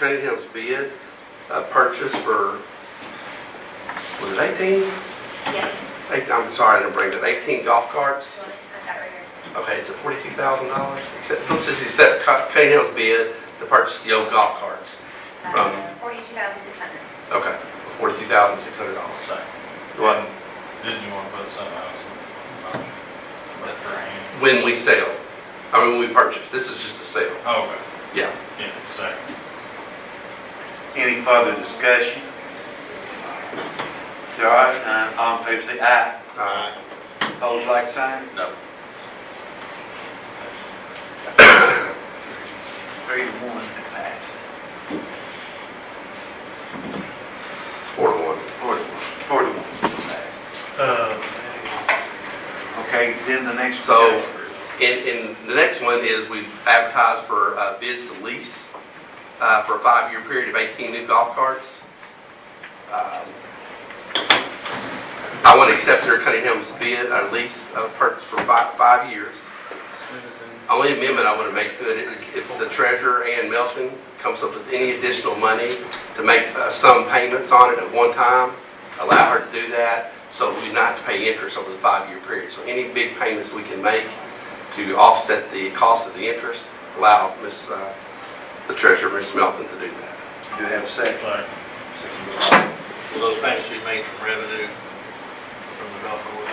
we accept Cunningham's bid, uh, purchase for, was it 18? Yes. Eight- I'm sorry, I didn't bring that, 18 golf carts? I got it. Okay, it's at $42,000. Accept, let's just accept Cunningham's bid to purchase the old golf carts. From, Forty-two thousand six hundred. okay, $42,600. What, didn't you want to put something else? in motion? But for hand? When we sell, I mean, when we purchase, this is just a sale. Oh, okay, Yeah. yeah, second. Any further discussion? If there are none, all in favor say aye. Uh, Opposed, like sign? No. Three to one, it passed. Four to one. Four to one. Four to one, it passed. Uh, Okay, then the next. So, in, in, the next one is we've advertised for uh, bids to lease uh, for a five-year period of 18 new golf carts. Um, I want to accept their Cunningham's bid, a lease, uh, purchase for five, five years. Only amendment I want to make to it is if the treasurer, Ann Melton, comes up with any additional money to make uh, some payments on it at one time, allow her to do that, so we not to pay interest over the five-year period. So any big payments we can make to offset the cost of the interest, allow Ms., uh, the treasurer, Ms. Melton, to do that. Do you have a second? second. Will those payments be made from revenue from the golf course?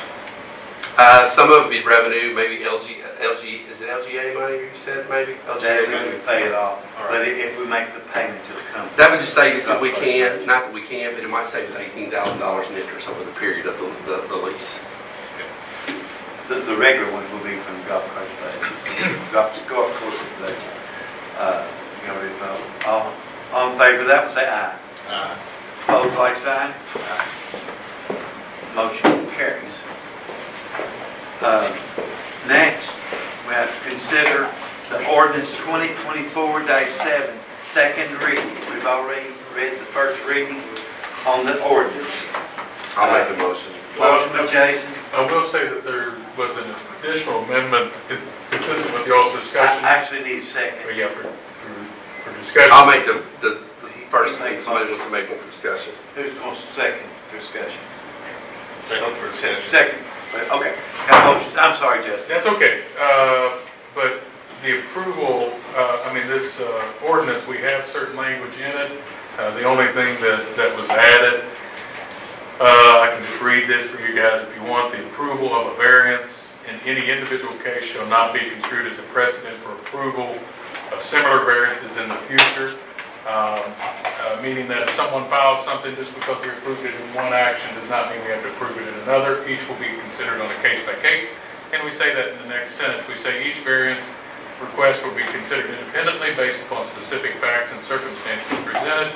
Uh, Some of it be revenue, maybe LG, LG, is it LGA money you said, maybe? LGA when money? we pay it off, All but right. if we make the payment to the company. That would just save us if we can, not that we can, but it might save us eighteen thousand dollars in interest over the period of the, the, the lease. The, the regular ones will be from the golf course budget, golf, golf course budget. Uh, you know, if, uh, all, all in favor of that, one say aye. Aye. Opposed, like sign? Motion carries. Uh, Next, we have to consider the ordinance 2024-7, second reading. We've already read the first reading on the ordinance. I'll make the motion. Motion by Jason. I will say that there was an additional amendment consistent with y'all's discussion. I actually need a second. But yeah, for, for for discussion. I'll make the, the, the first thing, somebody wants to make one for discussion. Who's going to second for discussion? Second for discussion. Second, okay. Got motions, I'm sorry, Justin. That's okay, uh, but the approval, uh, I mean, this uh, ordinance, we have certain language in it. Uh, The only thing that, that was added, uh, I can just read this for you guys if you want. The approval of a variance in any individual case shall not be construed as a precedent for approval of similar variances in the future. Um, uh, Meaning that if someone files something just because we approved it in one action does not mean we have to approve it in another. Each will be considered on a case-by-case. And we say that in the next sentence, we say each variance request will be considered independently based upon specific facts and circumstances presented.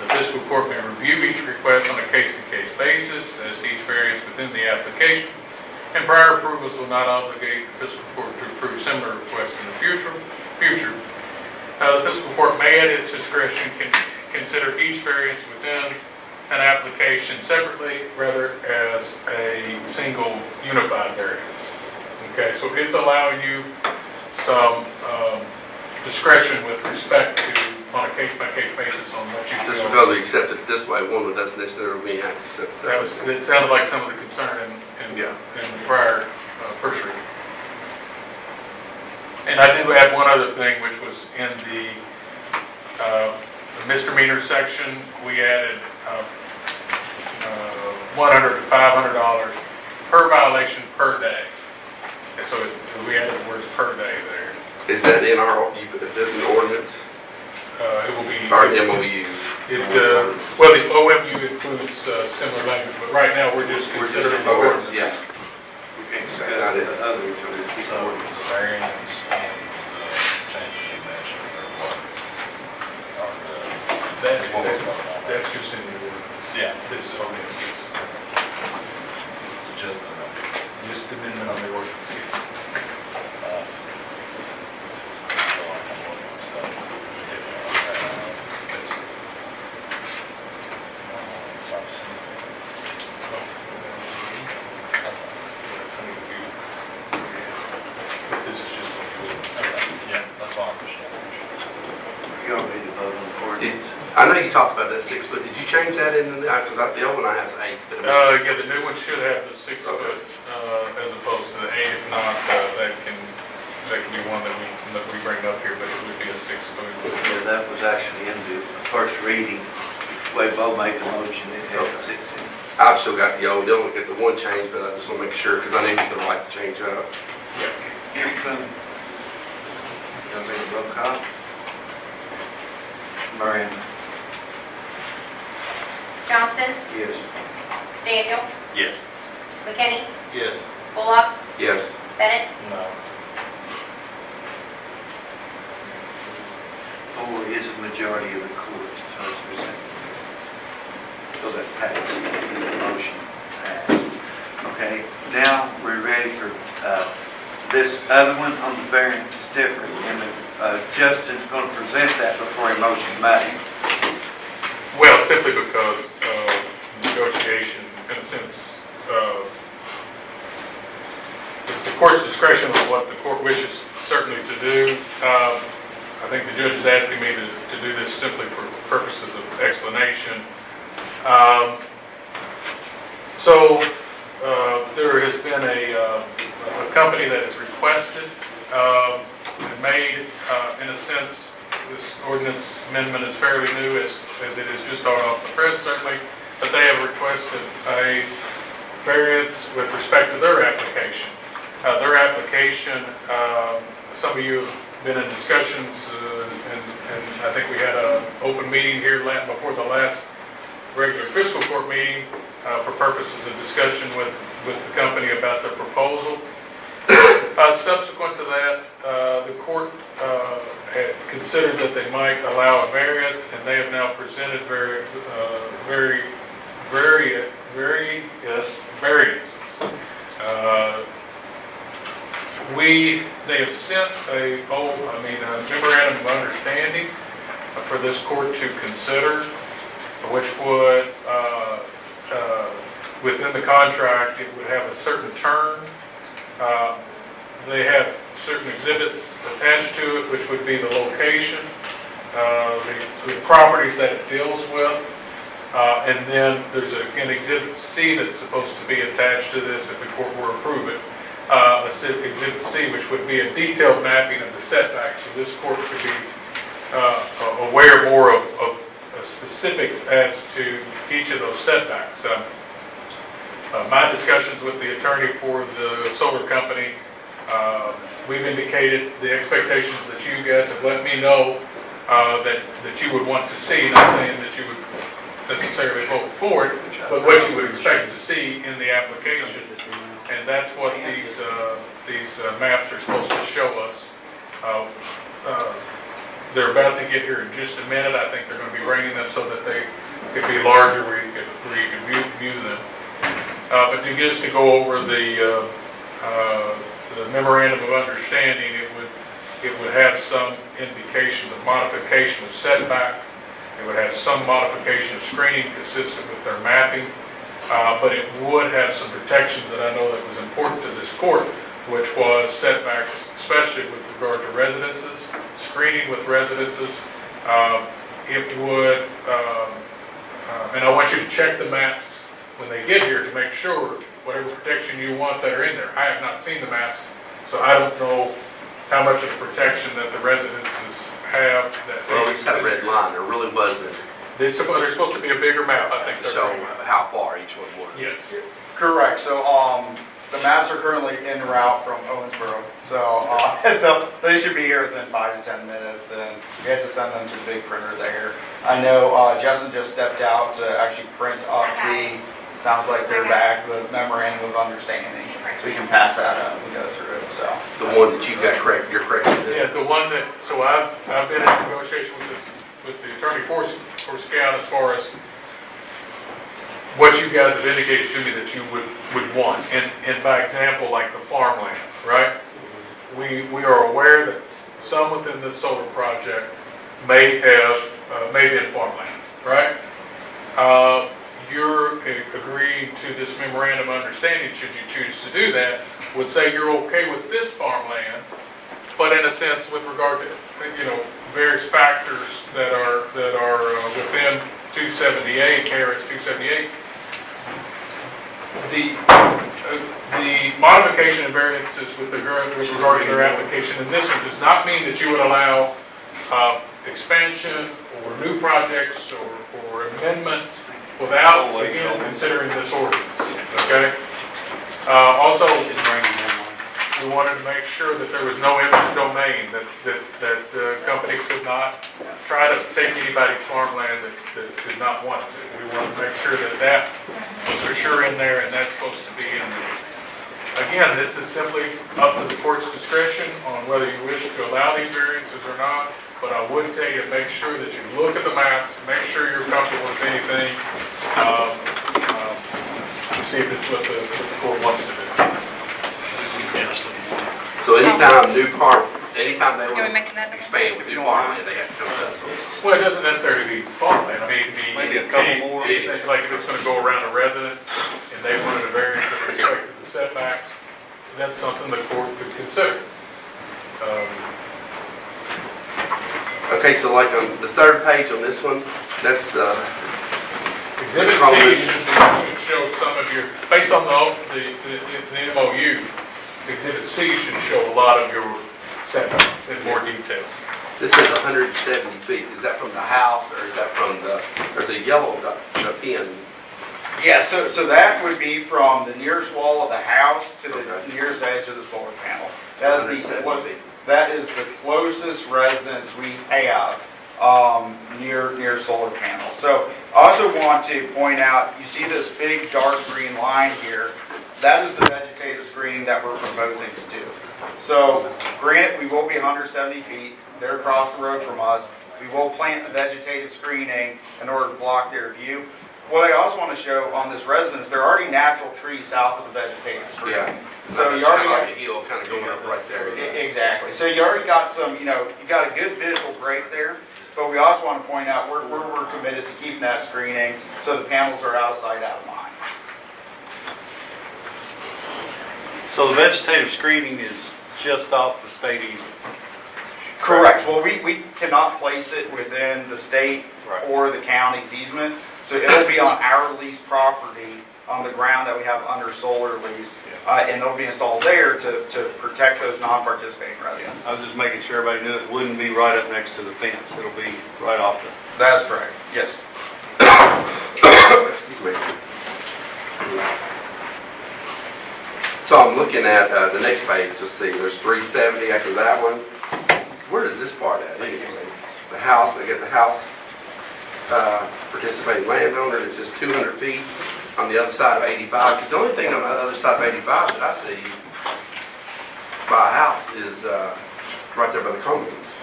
The fiscal court may review each request on a case-to-case basis as to each variance within the application. And prior approvals will not obligate the fiscal court to approve similar requests in the future. Future. Uh, The fiscal court may at its discretion can consider each variance within an application separately rather as a single unified variance. Okay, so it's allowing you some um, discretion with respect to on a case-by-case basis on what you Just because we accept it this way, one that doesn't necessarily mean have to accept it That was, it sounded like some of the concern in, in, Yeah. in the prior, uh, first reading. And I do add one other thing, which was in the, uh, the misdemeanor section, we added, uh, uh, one hundred to five hundred dollars per violation per day. And so it- we added the words per day there. Is that in our, you put that in the ordinance Uh, it will be. or MOU? It, uh, well, the OMU includes uh, similar language, but right now, we're just We're just considering the Oh, ordinance. yeah. We can't discuss the others or the So the variance and the changes you mentioned are what? Are the, That's, what we're talking about. that's just in the ordinance. Yeah, This ordinance is just the number. just the amendment on the ordinance. yes. Uh, feel like I'm looking at stuff. Yeah, uh, okay, so, uh, I've seen it. But this is just on the ordinance. Okay, Yeah, that's all I understand. You already voted on the Did, ordinance. I know you talked about that six foot, did you change that in, because the old one I have is eight, but I mean- Uh, yeah, the new one should have the six Okay. foot, uh, as opposed to the eight. If not, uh, that can, that can be one that we, that we bring up here, but it would be a six foot. Yeah, that was actually in the first reading. Way Bo made the motion, it had six in. I've still got the old, don't get the one change, but I just want to make sure, because I need to like to change up. Y'all ready to roll call? Miranda? Johnston, Yes. Daniel, Yes. McKinney, Yes. Bullock, Yes, Bennett, No. Four is a majority of the court, so it's percent. So that passed, the motion passed. Okay, now we're ready for, uh, this other one on the variance is different, and uh, Justin's going to present that before a motion made. Well, simply because uh, negotiation, in a sense, uh, it's the court's discretion on what the court wishes certainly to do. Um, I think the judge is asking me to to do this simply for purposes of explanation. Um, So uh, there has been a uh, a company that has requested um, and made, uh, in a sense, this ordinance amendment is fairly new as, as it is just out off the press certainly, but they have requested a variance with respect to their application. Uh, Their application, um, some of you have been in discussions, uh, and, and I think we had an open meeting here before the last regular fiscal court meeting uh, for purposes of discussion with, with the company about their proposal. Uh, Subsequent to that, uh, the court uh, had considered that they might allow a variance, and they have now presented very, uh, very, very, very, yes, variances. Uh, We, they have sent a, oh, I mean, a memorandum of understanding for this court to consider, which would, uh, uh, within the contract, it would have a certain term. Uh, They have certain exhibits attached to it, which would be the location, uh, the the properties that it deals with, uh, and then there's a- an Exhibit C that's supposed to be attached to this if the court were to approve it. Uh, Exhibit C, which would be a detailed mapping of the setbacks, so this court could be uh, aware more of of specifics as to each of those setbacks. Uh, My discussions with the attorney for the solar company, uh, we've indicated the expectations that you guys have let me know uh, that that you would want to see, not saying that you would necessarily vote for it, but what you would expect to see in the application. And that's what these, uh, these uh, maps are supposed to show us. Uh, uh, They're about to get here in just a minute. I think they're going to be bringing them so that they could be larger where you could, where you could view, view them. Uh, But to just to go over the, uh, uh, the memorandum of understanding, it would, it would have some indications of modification of setback. It would have some modification of screening consistent with their mapping. Uh, but it would have some protections that I know that was important to this court, which was setbacks, especially with regard to residences, screening with residences, Um, It would, um, uh, and I want you to check the maps when they get here to make sure whatever protection you want that are in there. I have not seen the maps, so I don't know how much of the protection that the residences have that. they- Well, we just had a red line, there really wasn't, There's supposed, there's supposed to be a bigger map, I think to that's show right. how far each one was. Yes. Correct, so, um, the maps are currently en route from Owensboro, so, uh, they'll- they should be here within five to 10 minutes, and we have to send them to the big printer there. I know, uh, Justin just stepped out to actually print up the, sounds like they're back, the memorandum of understanding, so we can pass that out and go through it, so. The one that you got correct, you're correct. Yeah, the one that, so I've, I've been in negotiation with this, with the attorney for, for Scout as far as what you guys have indicated to me that you would, would want. And, and by example, like the farmland, right? We, we are aware that some within this solar project may have, uh, may be in farmland, right? Uh, You're agreeing to this memorandum of understanding, should you choose to do that, would say you're okay with this farmland, but in a sense, with regard to, you know, various factors that are, that are uh, within 278, KRS 278, the, uh, the modification and variances with the, with regard to their application in this one does not mean that you would allow uh, expansion or new projects or or amendments without, again, considering this ordinance, okay? Uh, Also, we wanted to make sure that there was no eminent domain, that, that, that the company could not try to take anybody's farmland that, that did not want to. We wanted to make sure that that was for sure in there, and that's supposed to be in there. Again, this is simply up to the court's discretion on whether you wish to allow these variances or not, but I would tell you, to make sure that you look at the maps, make sure you're comfortable with anything, um, um, to see if it's what the, what the court wants to do. So anytime new park, anytime they Can want to expand with new farmland, they have to come to us. Well, it doesn't necessarily be farmland, I mean, it'd be. Maybe a couple any- more. Anything, like if it's gonna go around a residence, and they wanted a variance with respect to the setbacks, that's something the court could consider. Um, Okay, so like on the third page on this one, that's the, Exhibit C should, should show some of your, based on the, the, the the MOU, Exhibit C should show a lot of your setbacks in more detail. this is 170 feet. Is that from the house or is that from the, there's a yellow dot- dot pin? Yeah, so, so that would be from the nearest wall of the house to the Okay. nearest edge of the solar panel. That is the, 170 feet. That is the closest residence we have, um, near, near solar panels. So I also want to point out, you see this big dark green line here? That is the vegetative screening that we're proposing to do. So granted, we will be 170 feet, they're across the road from us. We will plant the vegetative screening in order to block their view. What I also want to show on this residence, there are already natural trees south of the vegetative screening. Yeah. So It's you kind already of got like a hill kind of going up right there. Exactly. So you already got some, you know, you got a good visual break there, but we also want to point out, we're, we're, we're committed to keeping that screening, so the panels are out of sight, out of mind. So the vegetative screening is just off the state easement? Correct. Well, we, we cannot place it within the state Right. or the county's easement, so it'll be on our leased property, on the ground that we have under solar lease, uh, and they'll be installed there to, to protect those non-participating residents. I was just making sure everybody knew it wouldn't be right up next to the fence. It'll be right off the, That's correct, yes. Excuse me. So I'm looking at uh, the next page to see, there's 370 after that one. Where is this part at anyway? The house, I get the house uh, participating landowner, it says 200 feet on the other side of 85. Because the only thing on the other side of 85 that I see by a house is uh, right there by the commons.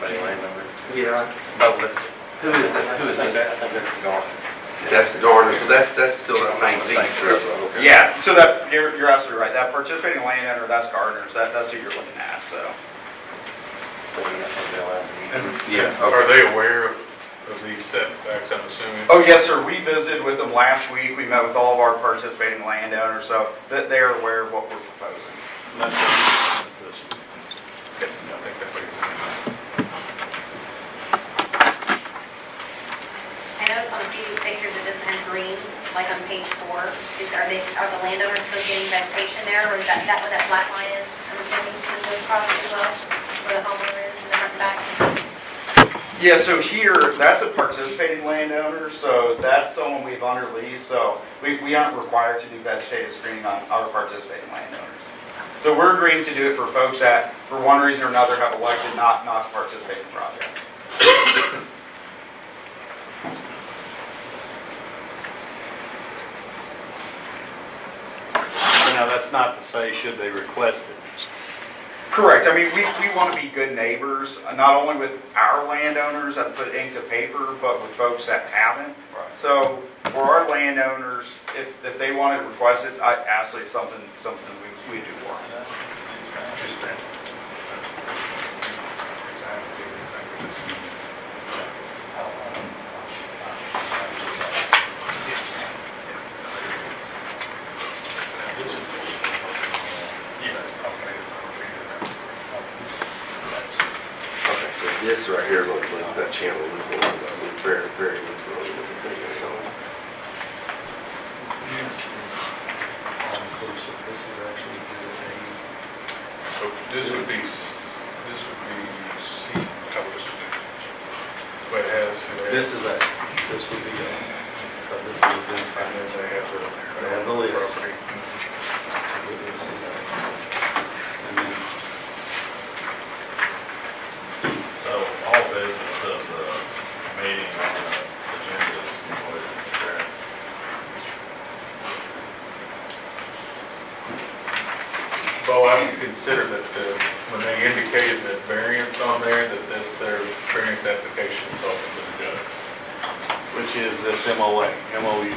Betty landowner. Yeah. Public. Who is that? Who is I this? that- I think that's the garden. That's the Garner, so that, that's still that same piece. Okay. Yeah, so that, you're, you're absolutely right, that participating landowner, that's gardeners, that, that's who you're looking at, so. And Yeah, Are they aware of, of these setbacks, I'm assuming? Oh, yes, sir. We visited with them last week. We met with all of our participating landowners, so that they are aware of what we're proposing. Not sure I noticed on a few pictures it doesn't have green, like on page four. Is, are they are the landowners still getting vegetation there, or is that, that what that black line is? I'm assuming those crosses as well, where the homeowner is in the front back. Yeah, so here, that's a participating landowner, so that's someone we've under lease, so we, we aren't required to do vegetative screening on our participating landowners. So we're agreeing to do it for folks that, for one reason or another, have elected not, not to participate in the project. Now, that's not to say should they request it. Correct, I mean, we, we want to be good neighbors, not only with our landowners that put ink to paper, but with folks that haven't. Right. So for our landowners, if, if they want to request it, I, absolutely something, something we, we do for them. Okay, so this right here is on the, that channel, is the one that we very, very, really is a thing, so. This is all inclusive, this is actually exhibit A. So this would be, s- this would be C, I would assume. But it has. This is A, this would be A, because this is identified as They have the. They have the. Property. This is A. And then So all business of the meeting on the agenda is completed, correct? Well, I would consider that the, when they indicated that variance on there, that that's their variance application talking to the judge. Which is this MOA, MOU.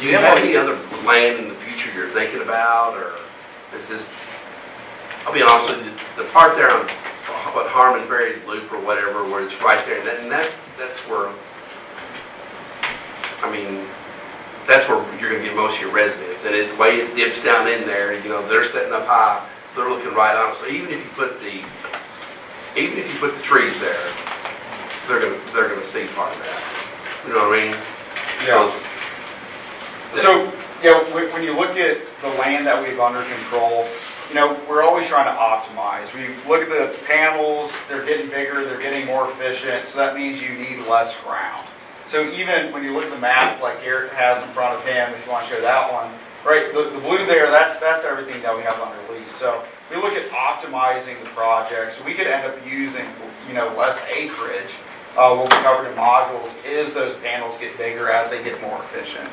Do you have any other land in the future you're thinking about, or is this, I'll be honest with you, the part there on, what Harmon Ferry's Loop or whatever, where it's right there, and that- and that's, that's where, I mean, that's where you're gonna get most of your residents, and it, the way it dips down in there, you know, they're sitting up high, they're looking right on so even if you put the, even if you put the trees there, they're gonna, they're gonna see part of that, you know what I mean? Yeah. So, you know, when, when you look at the land that we've under control, you know, we're always trying to optimize. We look at the panels, they're getting bigger, they're getting more efficient, so that means you need less ground. So even when you look at the map like Eric has in front of him, if you want to show that one, right, the, the blue there, that's, that's everything that we have under lease. So we look at optimizing the project, so we could end up using, you know, less acreage. Uh, what we covered in modules is those panels get bigger as they get more efficient.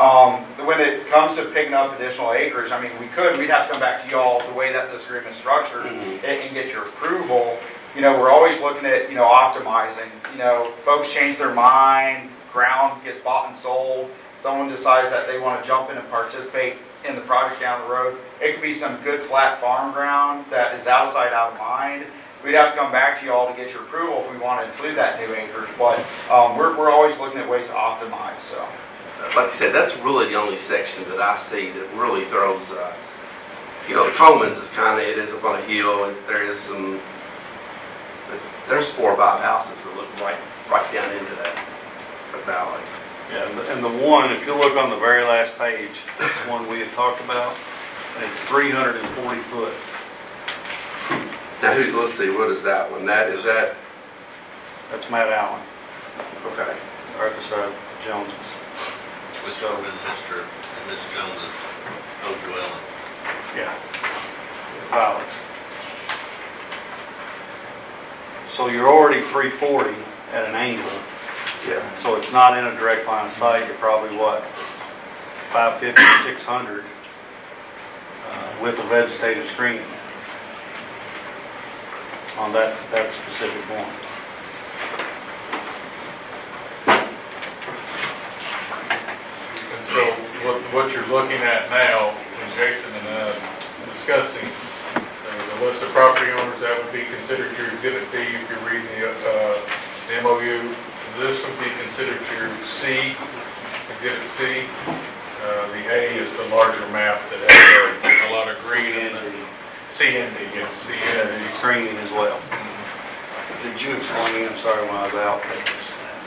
Um, when it comes to picking up additional acreage, I mean, we could, we'd have to come back to y'all the way that this agreement's structured Mhm. and, and get your approval. You know, we're always looking at, you know, optimizing. You know, folks change their mind, ground gets bought and sold. Someone decides that they want to jump in and participate in the project down the road. It could be some good flat farm ground that is outside, out of mind. We'd have to come back to y'all to get your approval if we want to include that new acreage. But um, we're, we're always looking at ways to optimize, so. like I said, that's really the only section that I see that really throws, uh, you know, the Coleman's is kind of, it is up on a hill, and there is some, there's four or five houses that look right, right down into that that valley. Yeah, and the- and the one, if you look on the very last page, this one we had talked about, it's 340 foot. Now, who, let's see, what is that one? That, is that, That's Matt Allen, okay. or this, uh, Jones's. Which one is Mr. and Miss Jones's old dwelling? Yeah. Violets. So you're already 340 at an angle, Yeah, so it's not in a direct line of sight, you're probably what, 550, 600 uh, with a vegetative screen on that, that specific one. And so what, what you're looking at now, and Jason and I discussing, there's a list of property owners that would be considered your exhibit D if you're reading the, uh, the MOU. This would be considered your C, exhibit C. Uh, the A is the larger map that has a lot of green in it. C and D, yes, C Yeah, and D. the screening as well. did did you explain, I'm sorry when I was out,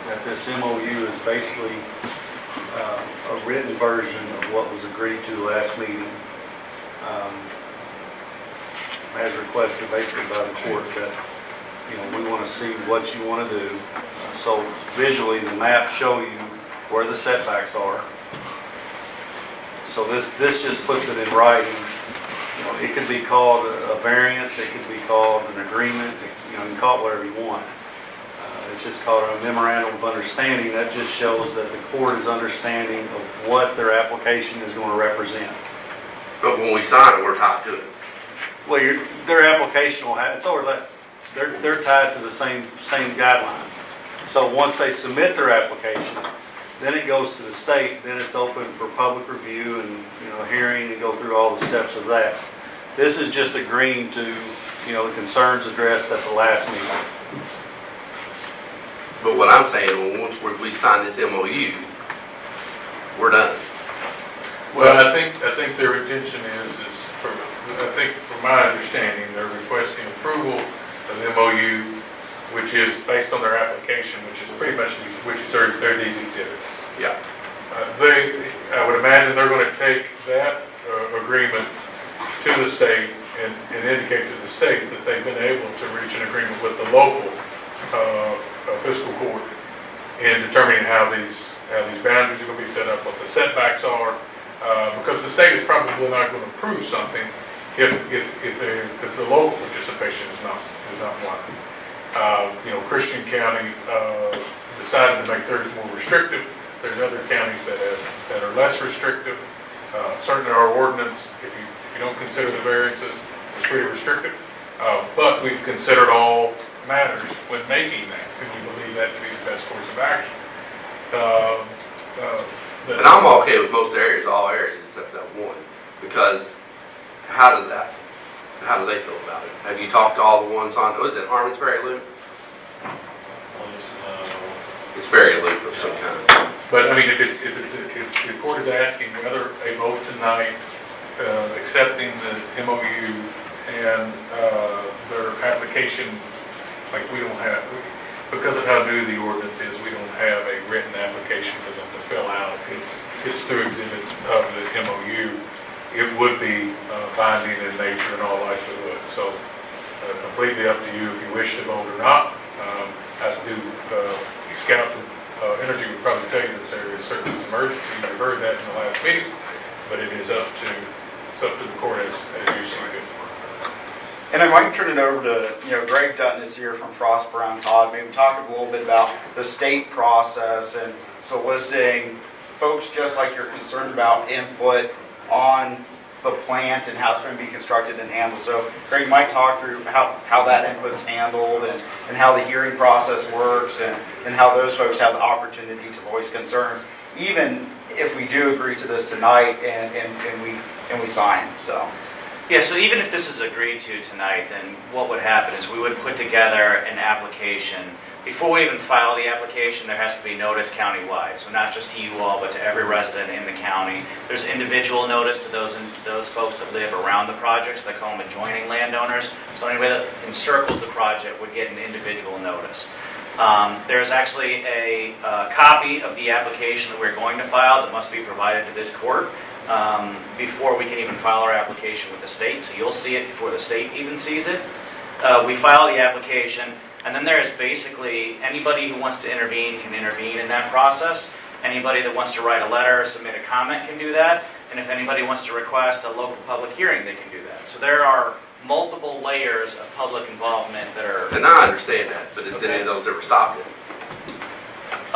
that this MOU is basically uh, a written version of what was agreed to last meeting? um, As requested basically by the court that, you know, we want to see what you want to do. So visually, the maps show you where the setbacks are. So this, this just puts it in writing. You know, it could be called a variance, it could be called an agreement, you know, you can call it whatever you want. Uh, It's just called a memorandum of understanding. That just shows that the court is understanding of what their application is going to represent. But when we sign it, we're tied to it. Well, your, their application will have, it's over that, they're, they're tied to the same, same guidelines. So once they submit their application, then it goes to the state, then it's open for public review and, you know, hearing and go through all the steps of that. This is just agreeing to, you know, the concerns addressed at the last meeting. But what I'm saying, when once we we sign this MOU, we're done. Well, I think, I think their intention is, is for, I think from my understanding, they're requesting approval of the MOU, which is based on their application, which is pretty much, these- which is, their- they're these exhibits. Yeah. Uh, They, I would imagine they're going to take that uh, agreement to the state and and indicate to the state that they've been able to reach an agreement with the local uh, uh, fiscal court in determining how these, how these boundaries are going to be set up, what the setbacks are, uh, because the state is probably not going to approve something if, if, if they- if the local participation is not, is not wanted. Uh, You know, Christian County uh, decided to make theirs more restrictive. There's other counties that have, that are less restrictive. Uh, Certainly our ordinance, if you, if you don't consider the variances, is pretty restrictive. Uh, But we've considered all matters when making that, and we believe that to be the best course of action. Um, uh, And I'm okay with most areas, all areas except that one, because how did that, how do they feel about it? Have you talked to all the ones on, was it Harmon's Ferry Loop? It's Ferry Loop of some kind. But, I mean, if it's, if it's, if the court is asking whether a vote tonight uh, accepting the MOU and uh, their application, like, we don't have, because of how new the ordinance is, we don't have a written application for them to fill out. It's, it's through exhibits of the MOU. It would be uh, binding in nature in all likelihood. So uh, completely up to you if you wish to vote or not. Um, As do uh, Scout uh, Energy would probably tell you that there is certainly some urgency. You heard that in the last meetings, but it is up to, it's up to the court as, as you see fit. And I might turn it over to, you know, Greg Dutton is here from Frost Brown Todd, maybe talk a little bit about the state process and soliciting folks just like you're concerned about input on the plant and how it's going to be constructed and handled. So Greg might talk through how, how that input's handled and, and how the hearing process works and, and how those folks have the opportunity to voice concerns, even if we do agree to this tonight and, and, and we, and we sign, so. Yeah, so even if this is agreed to tonight, then what would happen is we would put together an application. Before we even file the application, there has to be notice countywide. So not just to you all, but to every resident in the county. There's individual notice to those, those folks that live around the projects, that call them adjoining landowners. So anybody that encircles the project would get an individual notice. Um, There's actually a uh, copy of the application that we're going to file that must be provided to this court um, before we can even file our application with the state. So you'll see it before the state even sees it. Uh, We file the application, and then there is basically, anybody who wants to intervene can intervene in that process. Anybody that wants to write a letter or submit a comment can do that. And if anybody wants to request a local public hearing, they can do that. So there are multiple layers of public involvement that are And I understand that, but has any of those ever stopped it?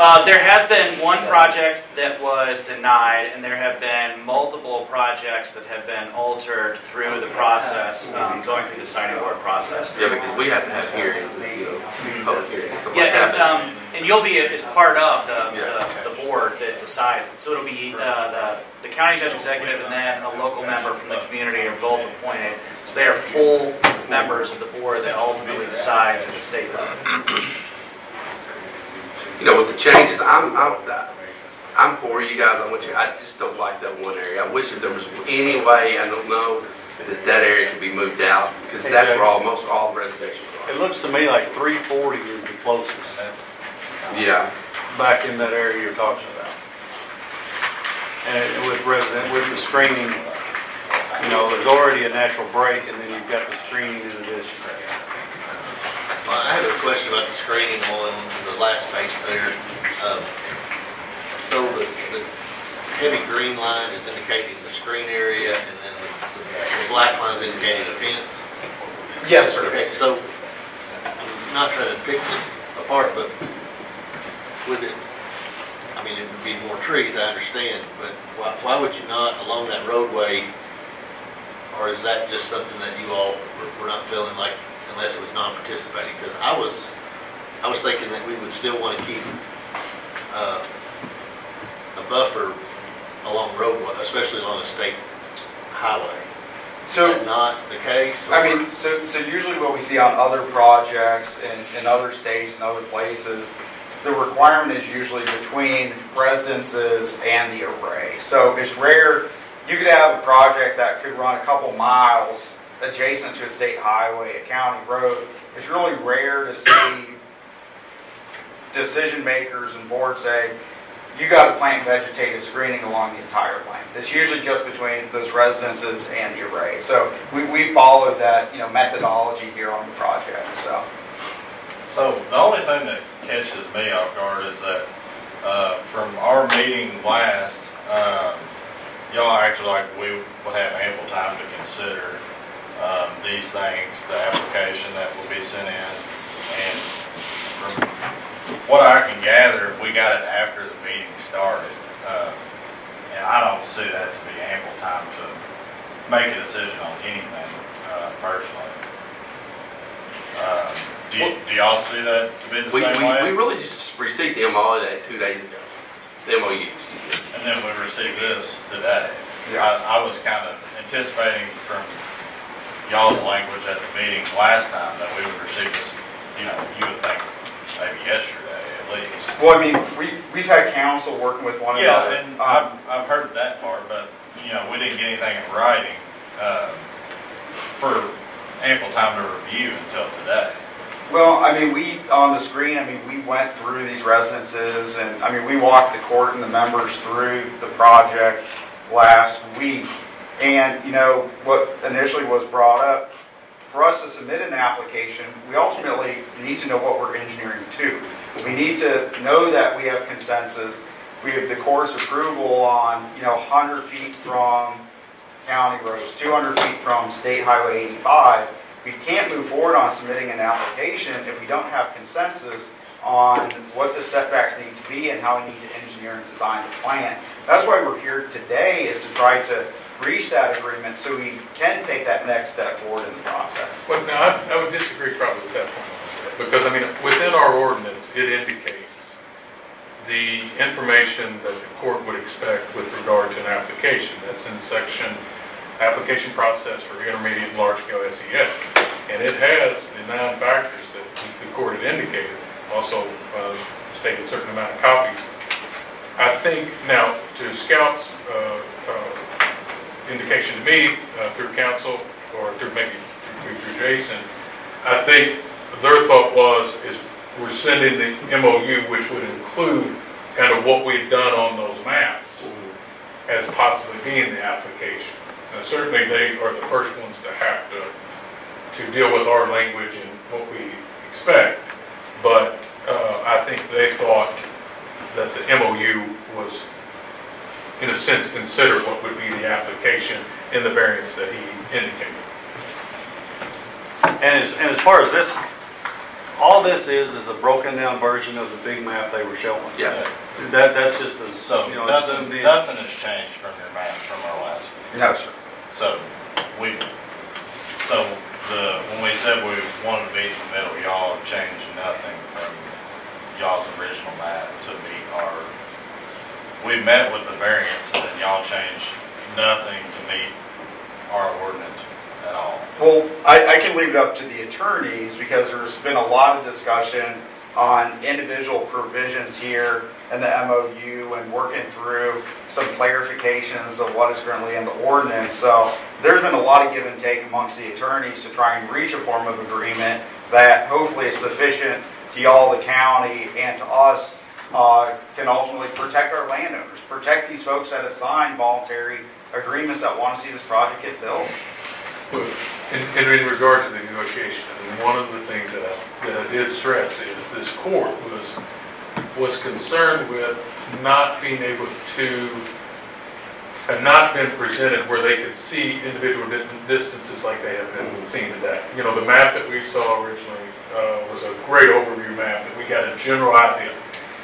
Uh, there has been one project that was denied, and there have been multiple projects that have been altered through the process, um, going through the siting board process. Yeah, because we have to have hearings, and, you know, public hearings, Yeah, and, um, and you'll be as part of the, Yeah. the, the board that decides. So it'll be, uh, the, the county judge executive and then a local member from the community are both appointed. So they are full members of the board that ultimately decides at the state level. You know, with the changes, I'm, I'm, I'm for you guys, I want you, I just don't like that one area. I wish that there was any way, I don't know, that that area could be moved out because that's where all, most all residential It are. It looks to me like 340 is the closest, That's, Yeah, back in that area you're talking about. And with resident, with the screening, you know, there's already a natural break, and then you've got the screening in addition. I have a question about the screening on the last page there. Um, So the, the heavy green line is indicating the screen area, and then the the black line is indicating the fence? Yes, sir. Okay, so, I'm not trying to pick this apart, but with it, I mean, it would be more trees, I understand, but why, why would you not along that roadway? Or is that just something that you all were- were not feeling like unless it was non-participating? Because I was, I was thinking that we would still want to keep, uh, a buffer along roadway, especially along a state highway. Is So, that not the case? I mean, so, so usually what we see on other projects in, in other states and other places, the requirement is usually between residences and the array. So it's rare, you could have a project that could run a couple miles adjacent to a state highway, a county road. It's really rare to see decision makers and boards say, you got to plant vegetative screening along the entire length. It's usually just between those residences and the array. So we, we followed that, you know, methodology here on the project, so. So the only thing that catches me off guard is that, uh, from our meeting last, um, y'all acted like we would have ample time to consider, um, these things, the application that will be sent in. And from what I can gather, we got it after the meeting started. Uh, And I don't see that to be ample time to make a decision on anything, uh, personally. Um, Do you, do y'all see that to be the we, same we, we really just received the MOA that two days ago. The MOU, excuse me. And then we received this today. Yeah. I, I was kind of anticipating from y'all's language at the meeting last time that we would receive this, you know, you would think maybe yesterday at least. Well, I mean, we, we've had counsel working with one another. Yeah, and Um, I've, I've heard that part, but, you know, we didn't get anything in writing, uh, for ample time to review until today. Well, I mean, we, on the screen, I mean, we went through these residences and, I mean, we walked the court and the members through the project last week. And, you know, what initially was brought up, for us to submit an application, we ultimately need to know what we're engineering to. We need to know that we have consensus. We have the course approval on, you know, 100 feet from county roads, 200 feet from State Highway 85. We can't move forward on submitting an application if we don't have consensus on what the setbacks need to be and how we need to engineer and design the plan. That's why we're here today, is to try to reach that agreement so we can take that next step forward in the process. Well, now, I, I would disagree probably with that point, because, I mean, within our ordinance, it indicates the information that the court would expect with regard to an application. That's in section, application process for intermediate and large-scale SES. And it has the nine factors that the court had indicated, also uh, stated a certain amount of copies. I think, now, to Scout's uh, uh, indication to me uh, through counsel, or through maybe through through Jason, I think their thought was, is we're sending the MOU, which would include kind of what we've done on those maps as possibly being the application. Now, certainly, they are the first ones to have to, to deal with our language and what we expect, but uh, I think they thought that the MOU was, in a sense, consider what would be the application in the variance that he indicated. And as, and as far as this, all this is, is a broken down version of the big map they were showing. Yeah. That, that's just a, So you know, nothing, zoomed in. nothing has changed from your map from our last meeting. No, sir. So we, so the, when we said we wanted to meet in the middle, y'all changed nothing from y'all's original map to meet our, we met with the variance and then y'all changed nothing to meet our ordinance at all. Well, I, I can leave it up to the attorneys because there's been a lot of discussion on individual provisions here in the MOU and working through some clarifications of what is currently in the ordinance. So there's been a lot of give and take amongst the attorneys to try and reach a form of agreement that hopefully is sufficient to y'all, the county, and to us, uh, can ultimately protect our landowners, protect these folks that have signed voluntary agreements that want to see this project get built. In, in regard to the negotiation, I mean, one of the things that I, that I did stress is this court was, was concerned with not being able to, had not been presented where they could see individual distances like they have been seen today. You know, the map that we saw originally, uh, was a great overview map that we got a general idea.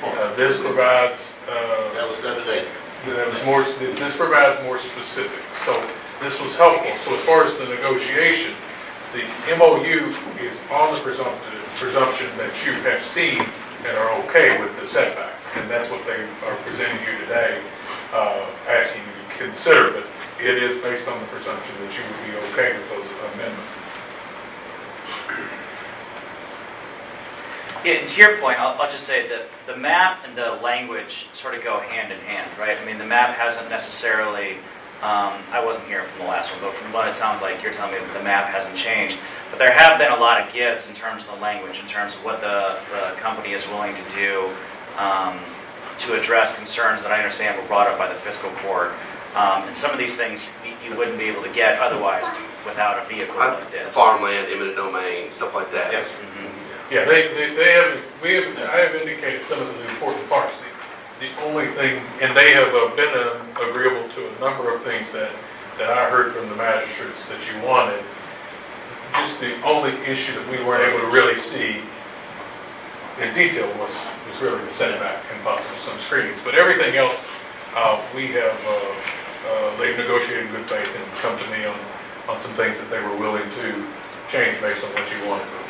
Uh, this provides, uh, That was seven days. that was more, this provides more specifics, so this was helpful. So as far as the negotiation, the MOU is on the presumptive, presumption that you have seen and are okay with the setbacks, and that's what they are presenting you today, uh, asking you to consider, but it is based on the presumption that you would be okay with those amendments. Yeah, and to your point, I'll, I'll just say that the map and the language sort of go hand in hand, right? I mean, the map hasn't necessarily, um, I wasn't here from the last one, but from what it sounds like, you're telling me that the map hasn't changed. But there have been a lot of gives in terms of the language, in terms of what the, the company is willing to do um, to address concerns that I understand were brought up by the fiscal court. Um, and some of these things you, you wouldn't be able to get otherwise without a vehicle like this. Farmland, eminent domain, stuff like that. Yes. mhm. Yeah, they, they, they have, we have, I have indicated some of the important parts. The the only thing, and they have uh, been uh, agreeable to a number of things that, that I heard from the magistrates that you wanted. Just the only issue that we weren't able to really see in detail was, was really the setback and possible some screenings. But everything else, uh, we have, uh, uh, they've negotiated in good faith and come to me on, on some things that they were willing to change based on what you wanted.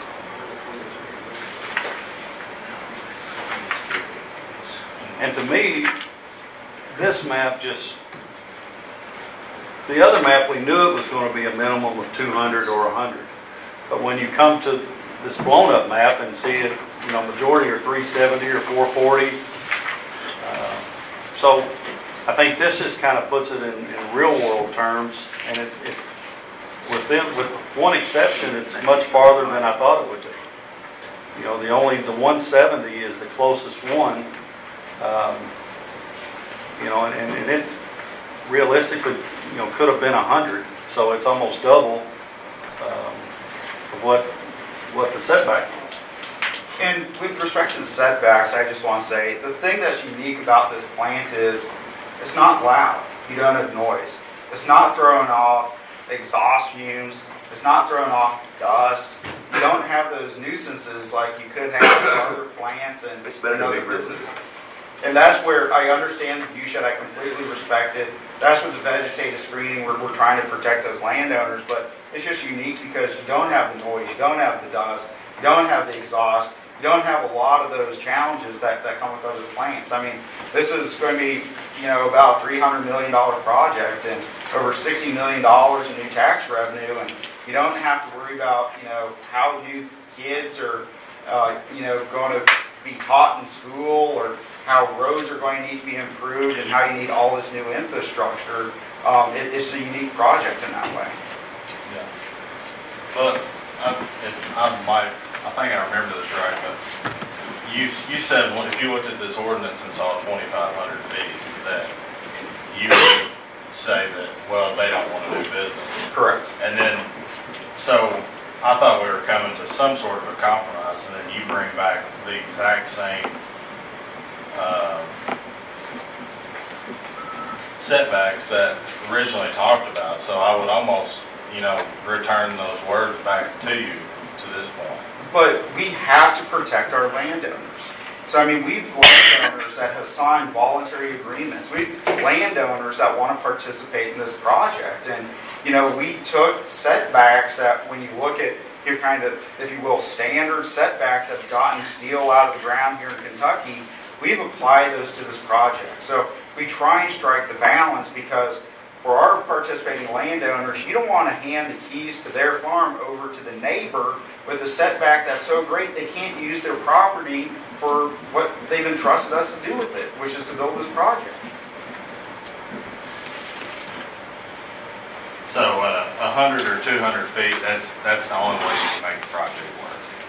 And to me, this map just, the other map, we knew it was going to be a minimum of 200 or 100. But when you come to this blown-up map and see it, you know, majority are 370 or 440. uh, So I think this just kind of puts it in, in real-world terms, and it's, it's, within, with one exception, it's much farther than I thought it would be. You know, the only, the 170 is the closest one, um, You know, and, and it realistically, you know, could have been a hundred, so it's almost double, um, of what, what the setback is. And with respect to the setbacks, I just want to say, the thing that's unique about this plant is, it's not loud. You don't have noise. It's not throwing off exhaust fumes. It's not throwing off dust. You don't have those nuisances like you could have with other plants and It's better and to other be river. businesses. And that's where I understand the view shed, I completely respect it. That's with the vegetative screening, we're, we're trying to protect those landowners, but it's just unique because you don't have the noise, you don't have the dust, you don't have the exhaust, you don't have a lot of those challenges that, that come with other plants. I mean, this is going to be, you know, about a three hundred million dollar project and over sixty million dollars in new tax revenue, and you don't have to worry about, you know, how new kids are, uh, you know, going to be taught in school, or how roads are going to need to be improved, and how you need all this new infrastructure. Um, it, it's a unique project in that way. Yeah. But, I, I might, I think I remember this right, but you, you said, well, if you looked at this ordinance and saw twenty-five hundred feet, that you would say that, well, they don't want to do business. Correct. And then, so I thought we were coming to some sort of a compromise, and then you bring back the exact same, um, setbacks that originally talked about. So I would almost, you know, return those words back to you to this point. But we have to protect our landowners. So, I mean, we've landowners that have signed voluntary agreements. We've landowners that want to participate in this project. And, you know, we took setbacks that when you look at your kind of, if you will, standard setbacks that have gotten steel out of the ground here in Kentucky, we've applied those to this project. So we try and strike the balance because for our participating landowners, you don't want to hand the keys to their farm over to the neighbor with a setback that's so great they can't use their property for what they they've entrusted us to do with it, which is to build this project. So, uh, a hundred or two hundred feet, that's, that's the only way you can make the project work,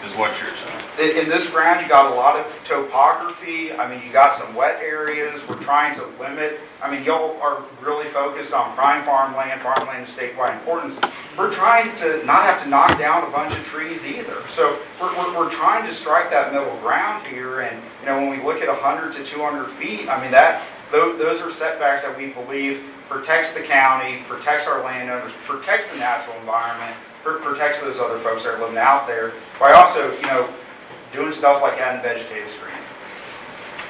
is what you're saying. In, this ground, you got a lot of topography, I mean, you got some wet areas, we're trying to limit, I mean, y'all are really focused on prime farmland, farmland of statewide importance. We're trying to not have to knock down a bunch of trees either. So we're, we're, we're trying to strike that middle ground here, and, you know, when we look at hundred to two hundred feet, I mean, that, those, those are setbacks that we believe protects the county, protects our landowners, protects the natural environment, protects those other folks that are living out there, by also, you know, doing stuff like adding vegetative screen.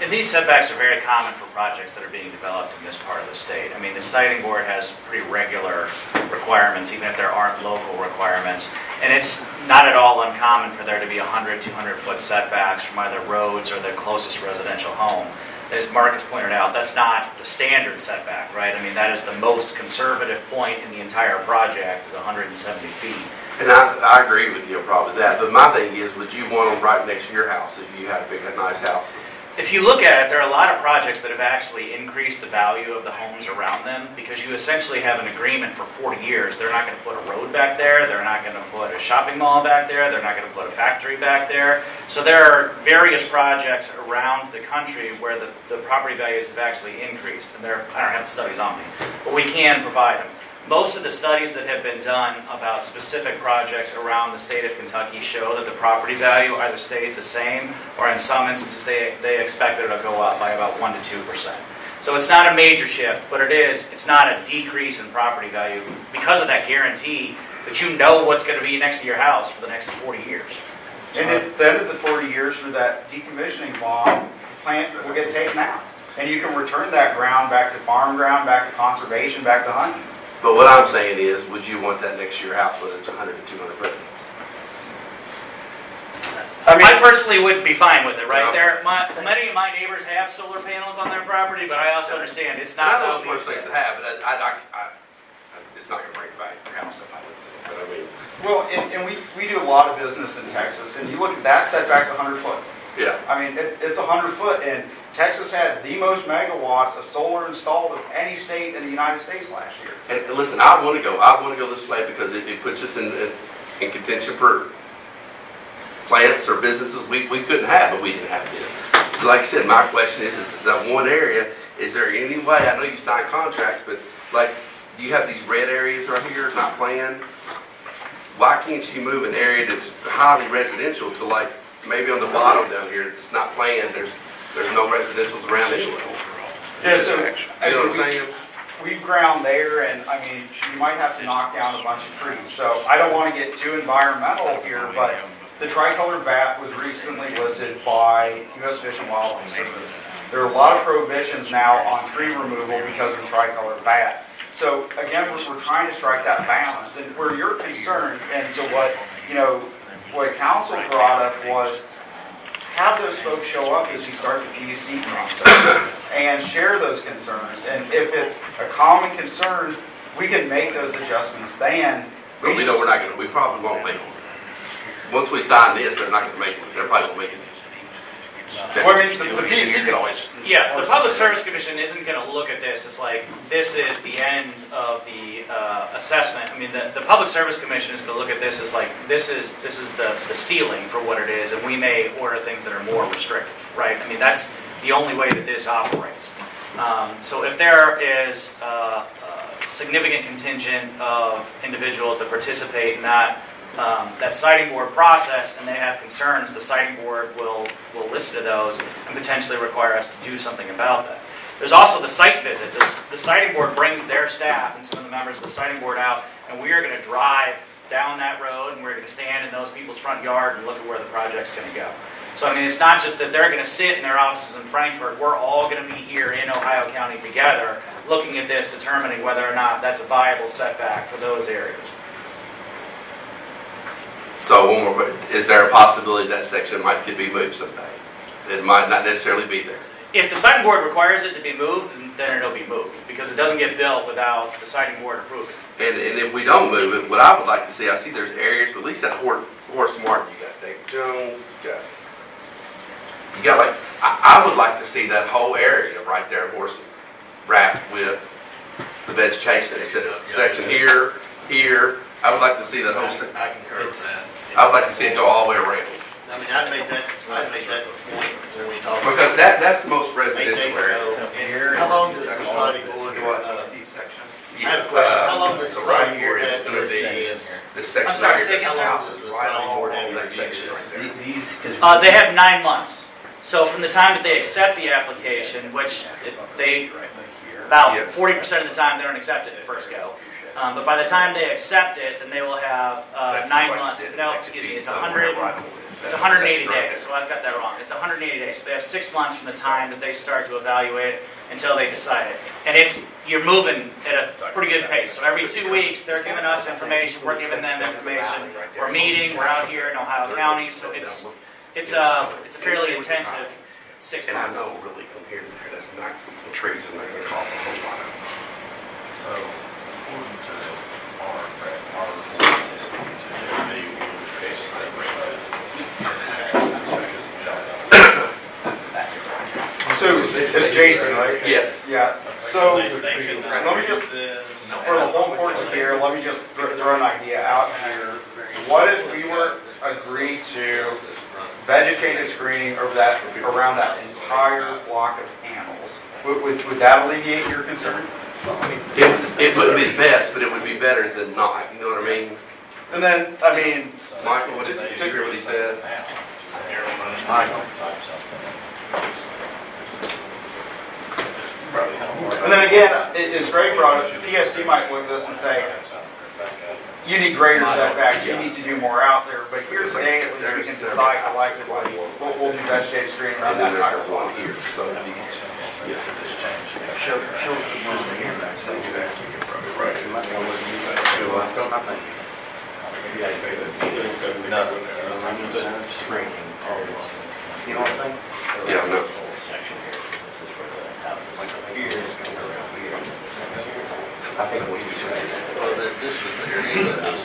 And these setbacks are very common for projects that are being developed in this part of the state. I mean, the siting board has pretty regular requirements, even if there aren't local requirements. And it's not at all uncommon for there to be 100, 200-foot setbacks from either roads or the closest residential home. As Marcus pointed out, that's not the standard setback, right? I mean, that is the most conservative point in the entire project is 170 feet. And I, I agree with you probably that, but my thing is, would you want them right next to your house if you had a big, a nice house? If you look at it, there are a lot of projects that have actually increased the value of the homes around them because you essentially have an agreement for 40 years. They're not going to put a road back there, they're not going to put a shopping mall back there, they're not going to put a factory back there. So there are various projects around the country where the, the property values have actually increased. And there, I don't have the studies on me, but we can provide them. Most of the studies that have been done about specific projects around the state of Kentucky show that the property value either stays the same or in some instances they, they expect it to go up by about 1 to 2%. So it's not a major shift, but it is, it's not a decrease in property value because of that guarantee that you know what's going to be next to your house for the next 40 years. And at the end of the 40 years for that decommissioning the plant will get taken out. And you can return that ground back to farm ground, back to conservation, back to hunting. But what I'm saying is, would you want that next to your house, whether it's 100 to 200 foot? I mean, I personally would be fine with it, right Yeah. there. My, many of my neighbors have solar panels on their property, but I also understand it's not. I not. know how it's we- one things to have, but I, I, I, I- it's not gonna bring the value of your house up, I would think, but I mean, well, and, and we, we do a lot of business in Texas, and you look at that setback's 100 foot. Yeah. I mean, it, it's 100 foot, and Texas had the most megawatts of solar installed of any state in the United States last year. And listen, I want to go, I want to go this way because it, it puts us in, in- in contention for plants or businesses we, we couldn't have, but we didn't have this. Like I said, my question is, is that one area, is there any way, I know you signed contracts, but like, you have these red areas right here, not planned. Why can't you move an area that's highly residential to like, maybe on the bottom down here, it's not planned, there's, there's no residentials around anyway. Yeah, so. You know what I'm saying? We've ground there, and I mean, you might have to knock down a bunch of trees. So I don't want to get too environmental here, but the tricolor bat was recently listed by U.S. Fish and Wildlife Service. There are a lot of prohibitions now on tree removal because of tricolor bat. So again, we're, we're trying to strike that balance. And where you're concerned, and to what, you know, what council brought up was have those folks show up as you start the PUC process and share those concerns. And if it's a common concern, we can make those adjustments then. But we know we're not gonna, we probably won't make them. Once we sign this, they're not gonna make it, they're probably gonna make it. Well, I mean, the the PUC can always. Yeah, the Public Service Commission isn't going to look at this as like, this is the end of the uh, assessment. I mean, the, the Public Service Commission is going to look at this as like, this is, this is the, the ceiling for what it is, and we may order things that are more restrictive, right? I mean, that's the only way that this operates. Um, So if there is uh, a significant contingent of individuals that participate in that, um, that siting board process and they have concerns, the siting board will, will listen to those and potentially require us to do something about that. There's also the site visit. The siting board brings their staff and some of the members of the siting board out, and we are going to drive down that road and we're going to stand in those people's front yard and look at where the project's going to go. So I mean, it's not just that they're going to sit in their offices in Frankfort. We're all going to be here in Ohio County together, looking at this, determining whether or not that's a viable setback for those areas. So one more, que- is there a possibility that section might, could be moved someday? It might not necessarily be there. If the siting board requires it to be moved, then- then it'll be moved, because it doesn't get built without the siting board approving. And, and if we don't move it, what I would like to see, I see there's areas, but at least that Horse, Horse Martin, you got David Jones, you got, you got like, I, I would like to see that whole area right there, of course, wrapped with the vegetation instead of section here, here. I would like to see that whole, se- I concur with that. I would like to see it go all the way around. I mean, I made that, I made that point when we talked. Because that, that's the most Eight days residential area. ago. And How long does the siting board, uh, I have a question, how long does the So right society here, board have it's to gonna review be this? this section I'm sorry, right say here. again, How long does the siting board have to That review section this? right there. These, because. Uh, they have nine months. So from the time that they accept the application, which they, about Yes. forty percent of the time, they don't accept it at first go. Um, but by the time they accept it, then they will have, uh, That's nine like months, no, excuse me, it's somewhere hundred, right away. it's hundred and eighty days, so I've got that wrong. It's hundred and eighty days, so they have six months from the time that they start to evaluate until they decide it. And it's, you're moving at a pretty good pace. So every two weeks, they're giving us information, we're giving them information. We're meeting, we're out here in Ohio County, so it's, it's a, it's a fairly intensive six And I know really from here to there, that's not, the trees is not gonna cost a whole lot of. So, according to our, our, specifically, we would face So, it's Jason, right? Yes. Yeah, so, They- they could not let me just, for the whole board here, let me just throw throw an idea out here. What if we were agreed to vegetated screening over that, around that entire block of panels? Would, would, would that alleviate your concern? It, it wouldn't be the best, but it would be better than not, you know what I mean? And then, I mean, Michael, what did, did you hear what he said? and then again, as as Greg brought up, PSC might look at this and say, you need greater setbacks, you need to do more out there, but here's the day at least we can decide collectively, we'll, we'll do vegetative screening around And then that there's entire that block. one here, so if you can, yes, it is changed. Show, show the one here, back, so you guys can get right. You might know what you guys do. I don't know. You guys say that. No, I'm just screening all along. You know what I'm saying? Yeah, I know. This whole section here, 'cause this is where the house is. Like here, it's gonna go around here. I think we should. Well, that, this was the area that I was,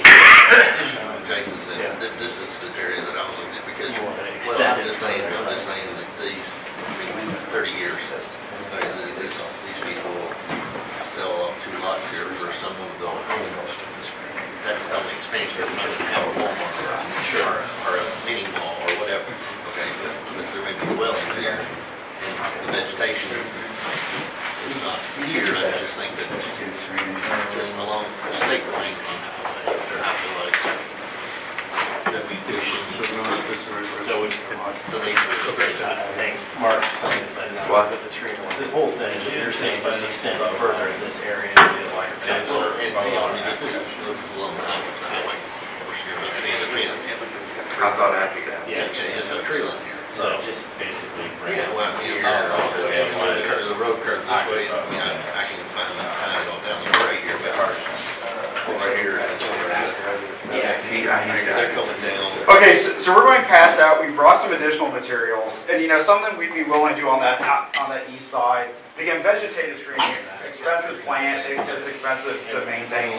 Jason said, that this is the area that I was looking at, because, You want to well, I'm just saying, I'm just saying that these, I mean, thirty years, that's, I mean, th- this, people sell off two lots here for some of the homes. That's not an expansion, might have a Walmart or a, sure, or a mini mall or whatever, okay, but, there may be dwellings here, and the vegetation is not here, I just think that just along the state line, I like that we do should So we delete the. Okay, so I think Mark's saying is that it's What? with the screen, the whole thing, you're saying just extend it further in this area to be like. Well, and beyond, because this is, this is along the highway, highway, of course, you're not seeing the fence. I thought after that. Yeah. Okay, just have a tree line here. So just basically bring it. Yeah, well, you know, and when the curve, the road curves this way, I mean, I, I can find that kind of go down the road here, but. Right here. Yeah, He- I- he's got they're it. coming down. Okay, so, so we're going to pass out, we brought some additional materials, and you know, something we'd be willing to do on that, on that east side. Again, vegetative screening, expensive plant, it- it's expensive to maintain.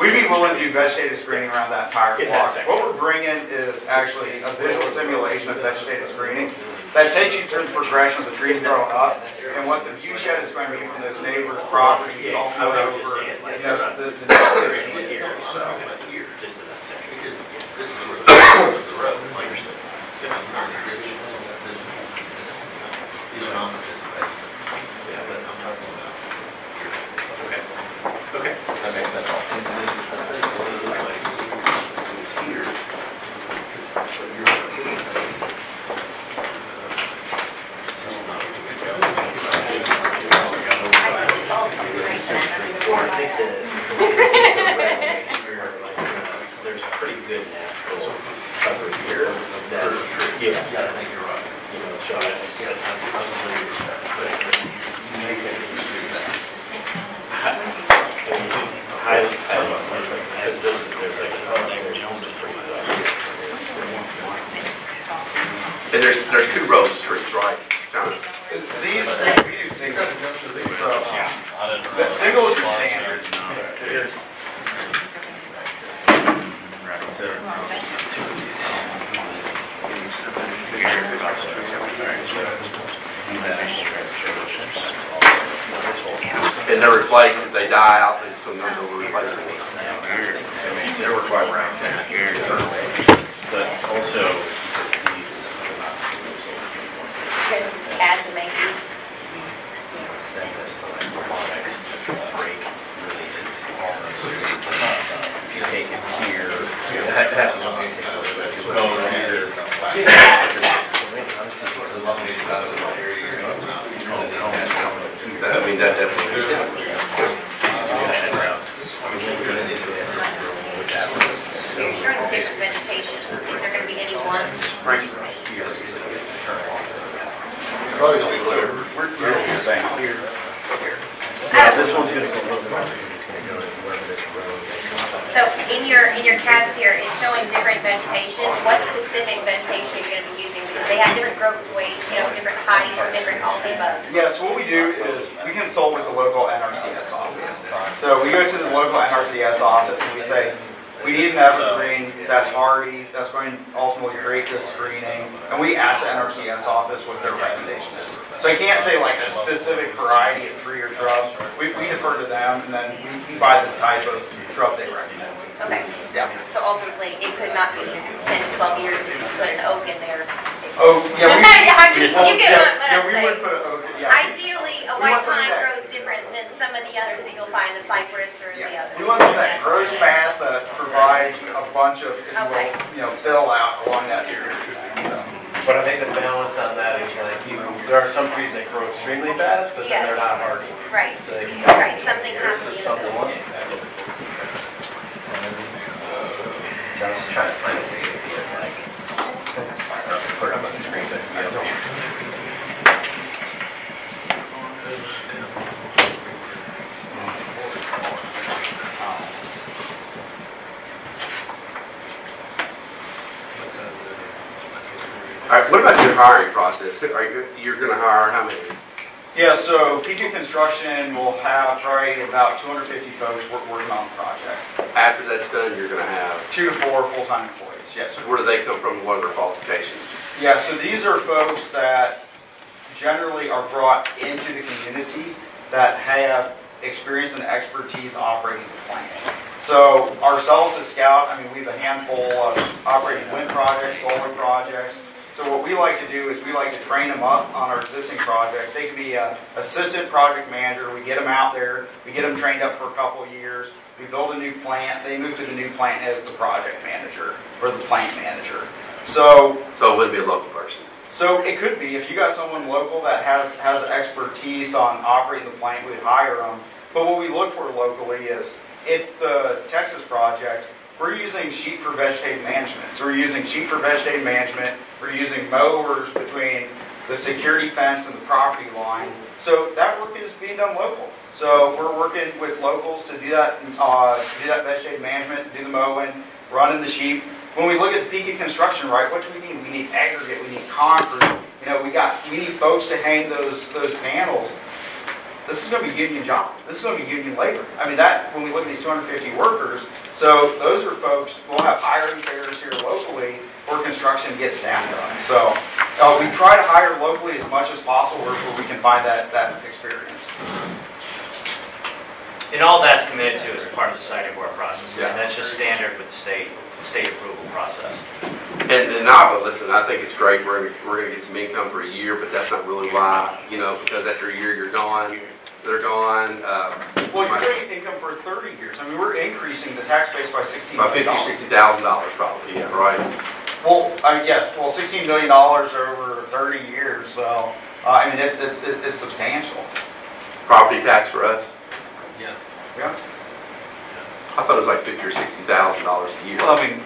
We'd be willing to do vegetative screening around that entire that block. What we're bringing is actually a visual simulation of vegetative screening that takes you through the progression of the trees growing up, and what the view shed is going to be from those neighbors' properties, all the way over, you know, the, the next 15 years, so. Just in that section. Because this is where the, the road, like you're saying. This, this, this, these are not participating. Yeah, but I'm talking about. Okay. Okay, that makes sense. I think that there's pretty good natural cover here that, yeah, Yeah, I think you're right. you know, so I think that's highly, highly, because this is, there's like, oh, there's this is pretty good. And there's, there's two rows of trees, right? Kind of. These, we do singles. So, the Singles are standard. There's, And they're replaced, if they die out, then sometimes they'll replace them. They were quite right. But also, because these are not so You guys just add to make these. you know, extend this to like robotics, just a break really is almost, if you take it here, you have to have to look at it. Go over here. I mean, that definitely So you're showing different vegetation. Is there gonna be any one? Probably gonna be clear. We're, we're saying here. Yeah, This one's gonna go, this one's gonna go to wherever this road is. So in your, in your CADs here, it's showing different vegetation. What specific vegetation are you gonna be using? Because they have different growth weight, you know, different height, different all the above. Yeah, so what we do is we consult with the local Office. So we go to the local NRCS office and we say, we need an evergreen that's hardy, that's going to ultimately create this screening. And we ask the NRCS office what their recommendation is. So I can't say like a specific variety of tree or shrub. We, we defer to them and then we, buy the type of shrub they recommend. Okay. Yeah. So ultimately, it could not be 10 to 12 years if you put an oak in there. Oh, yeah. we- I'm just, you get yeah, what yeah, I'm we would put a oak, yeah. Ideally, a white pine grows than some of the others that you'll find, a cypress or the Yeah. other. We want something that grows fast, that provides a bunch of, if you Okay. will, you know, fill out along that area. So, But I think the balance on that is like, you, there are some trees that grow extremely fast, but then they're not hardy. Right, So they can. right, something has This is something. middle. So I was just trying to find a way to be like, put it up on the screen, but yeah. All right, what about your hiring process? Are you, you're gonna hire how many? Yeah, so Pekin Construction will have probably about 250 folks work- working on the project. After that's done, you're gonna have, Two to four full-time employees, yes, sir. where do they come from, what are their qualifications? Yeah, so these are folks that generally are brought into the community that have experience and expertise operating the plant. So ourselves at Scout, I mean, we have a handful of operating wind projects, solar projects. So what we like to do is we like to train them up on our existing project. They can be an assistant project manager. We get them out there. We get them trained up for a couple of years. We build a new plant. They move to the new plant as the project manager or the plant manager. So So it wouldn't be a local person. so it could be, if you got someone local that has, has expertise on operating the plant, we'd hire them. But what we look for locally is, if the Texas project, we're using sheep for vegetative management. So we're using sheep for vegetative management, we're using mowers between the security fence and the property line. So that work is being done local. So we're working with locals to do that, uh, do that vegetative management, do the mowing, running the sheep. When we look at the Pekin construction, right, what do we need? We need aggregate, we need concrete. You know, we got, we need folks to hang those, those panels. This is gonna be union job. This is gonna be union labor. I mean, that, when we look at these 250 workers, so those are folks, we'll have hiring fairs here locally where construction gets down done. So, uh, we try to hire locally as much as possible where where we can find that, that experience. And all that's committed to as part of the siting board process. Yeah. And that's just standard with the state, state approval process. And, and I, listen, I think it's great, we're, we're gonna get some income for a year, but that's not really why, you know, because after a year, you're gone, they're gone, uh, Well, you're getting income for 30 years. I mean, we're increasing the tax base by 16 about million fifty, dollars. sixty thousand dollars probably, yeah, right? Well, I mean, yes, well, 16 million dollars over 30 years, so, uh, I mean, it, it, it- it's substantial. Property tax for us, Yeah. Yeah. I thought it was like fifty or sixty thousand dollars a year. Well, I mean,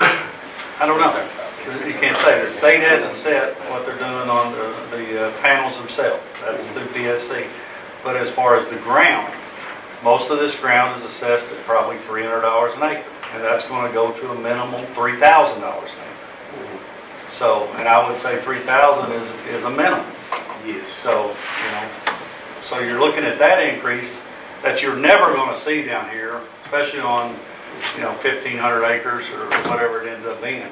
I don't know. You can't say, the state hasn't set what they're doing on the, the uh, panels themselves. That's through PSC. But as far as the ground, most of this ground is assessed at probably three hundred dollars an acre. And that's gonna go to a minimum three thousand dollars an acre. So, and I would say three thousand is, is a minimum. Yes. So, you know, so you're looking at that increase that you're never going to see down here, especially on, you know, 1,500 acres or whatever it ends up being.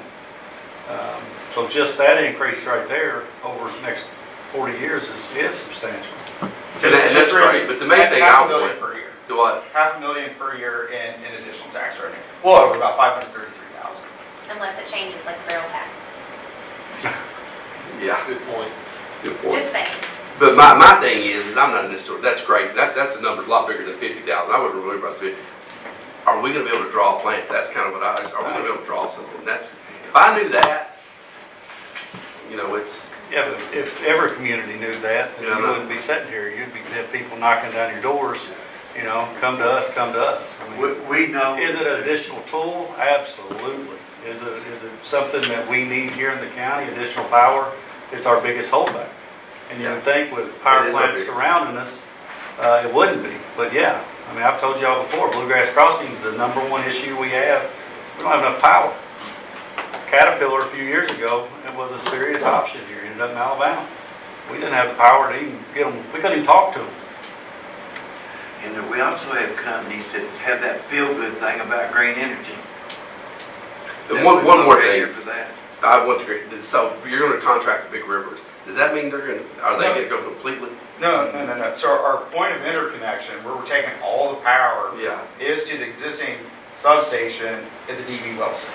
Um, So just that increase right there over the next 40 years is, is substantial. And that- and that's great, but the main thing I Half a million want, per year. do what? Half a million per year in, in additional tax revenue. Well, over about five hundred thirty-three thousand. Unless it changes like the barrel tax. Yeah, Good point. good point. Just saying. But my, my thing is, is I'm not necessarily, that's great, that, that's a number a lot bigger than fifty thousand, I wasn't really about fifty. Are we gonna be able to draw a plant, that's kind of what I, are we gonna be able to draw something, that's, if I knew that, you know, it's, Yeah, but if every community knew that, then Yeah, you wouldn't be sitting here. You'd be, have people knocking down your doors, you know, come to us, come to us. I We, mean, we know. Is it an additional tool? Absolutely. Is it, is it something that we need here in the county, additional power? It's our biggest holdback. And you would think with power It is our plants surrounding us, uh, it wouldn't be. But yeah, I mean, I've told y'all before, Bluegrass Crossing is the number one issue we have. We don't have enough power. Caterpillar a few years ago, it was a serious option here, ended up in Alabama. We didn't have the power to even get them, we couldn't even talk to them. And then we also have companies that have that feel-good thing about green energy. and one, one more We're thing, For that. I want to, agree. so you're gonna contract the big rivers, does that mean they're gonna, are they gonna go completely? No, no, no, no. So our point of interconnection, where we're taking all the power, Yeah, is to the existing substation at the DB Wilson.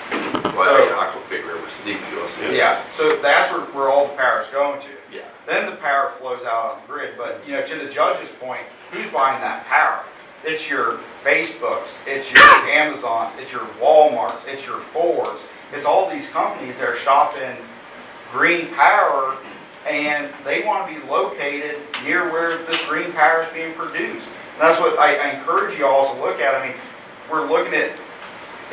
well, So- yeah, I call big rivers, DPUS. Yeah, so that's where, where all the power is going to. Yeah. Then the power flows out on the grid, but, you know, to the judge's point, who's buying that power? It's your Facebooks, it's your Amazons, it's your Walmarts, it's your Fords. It's all these companies that are shopping green power, and they want to be located near where this green power is being produced. And that's what I, I encourage you all to look at. I mean, we're looking at,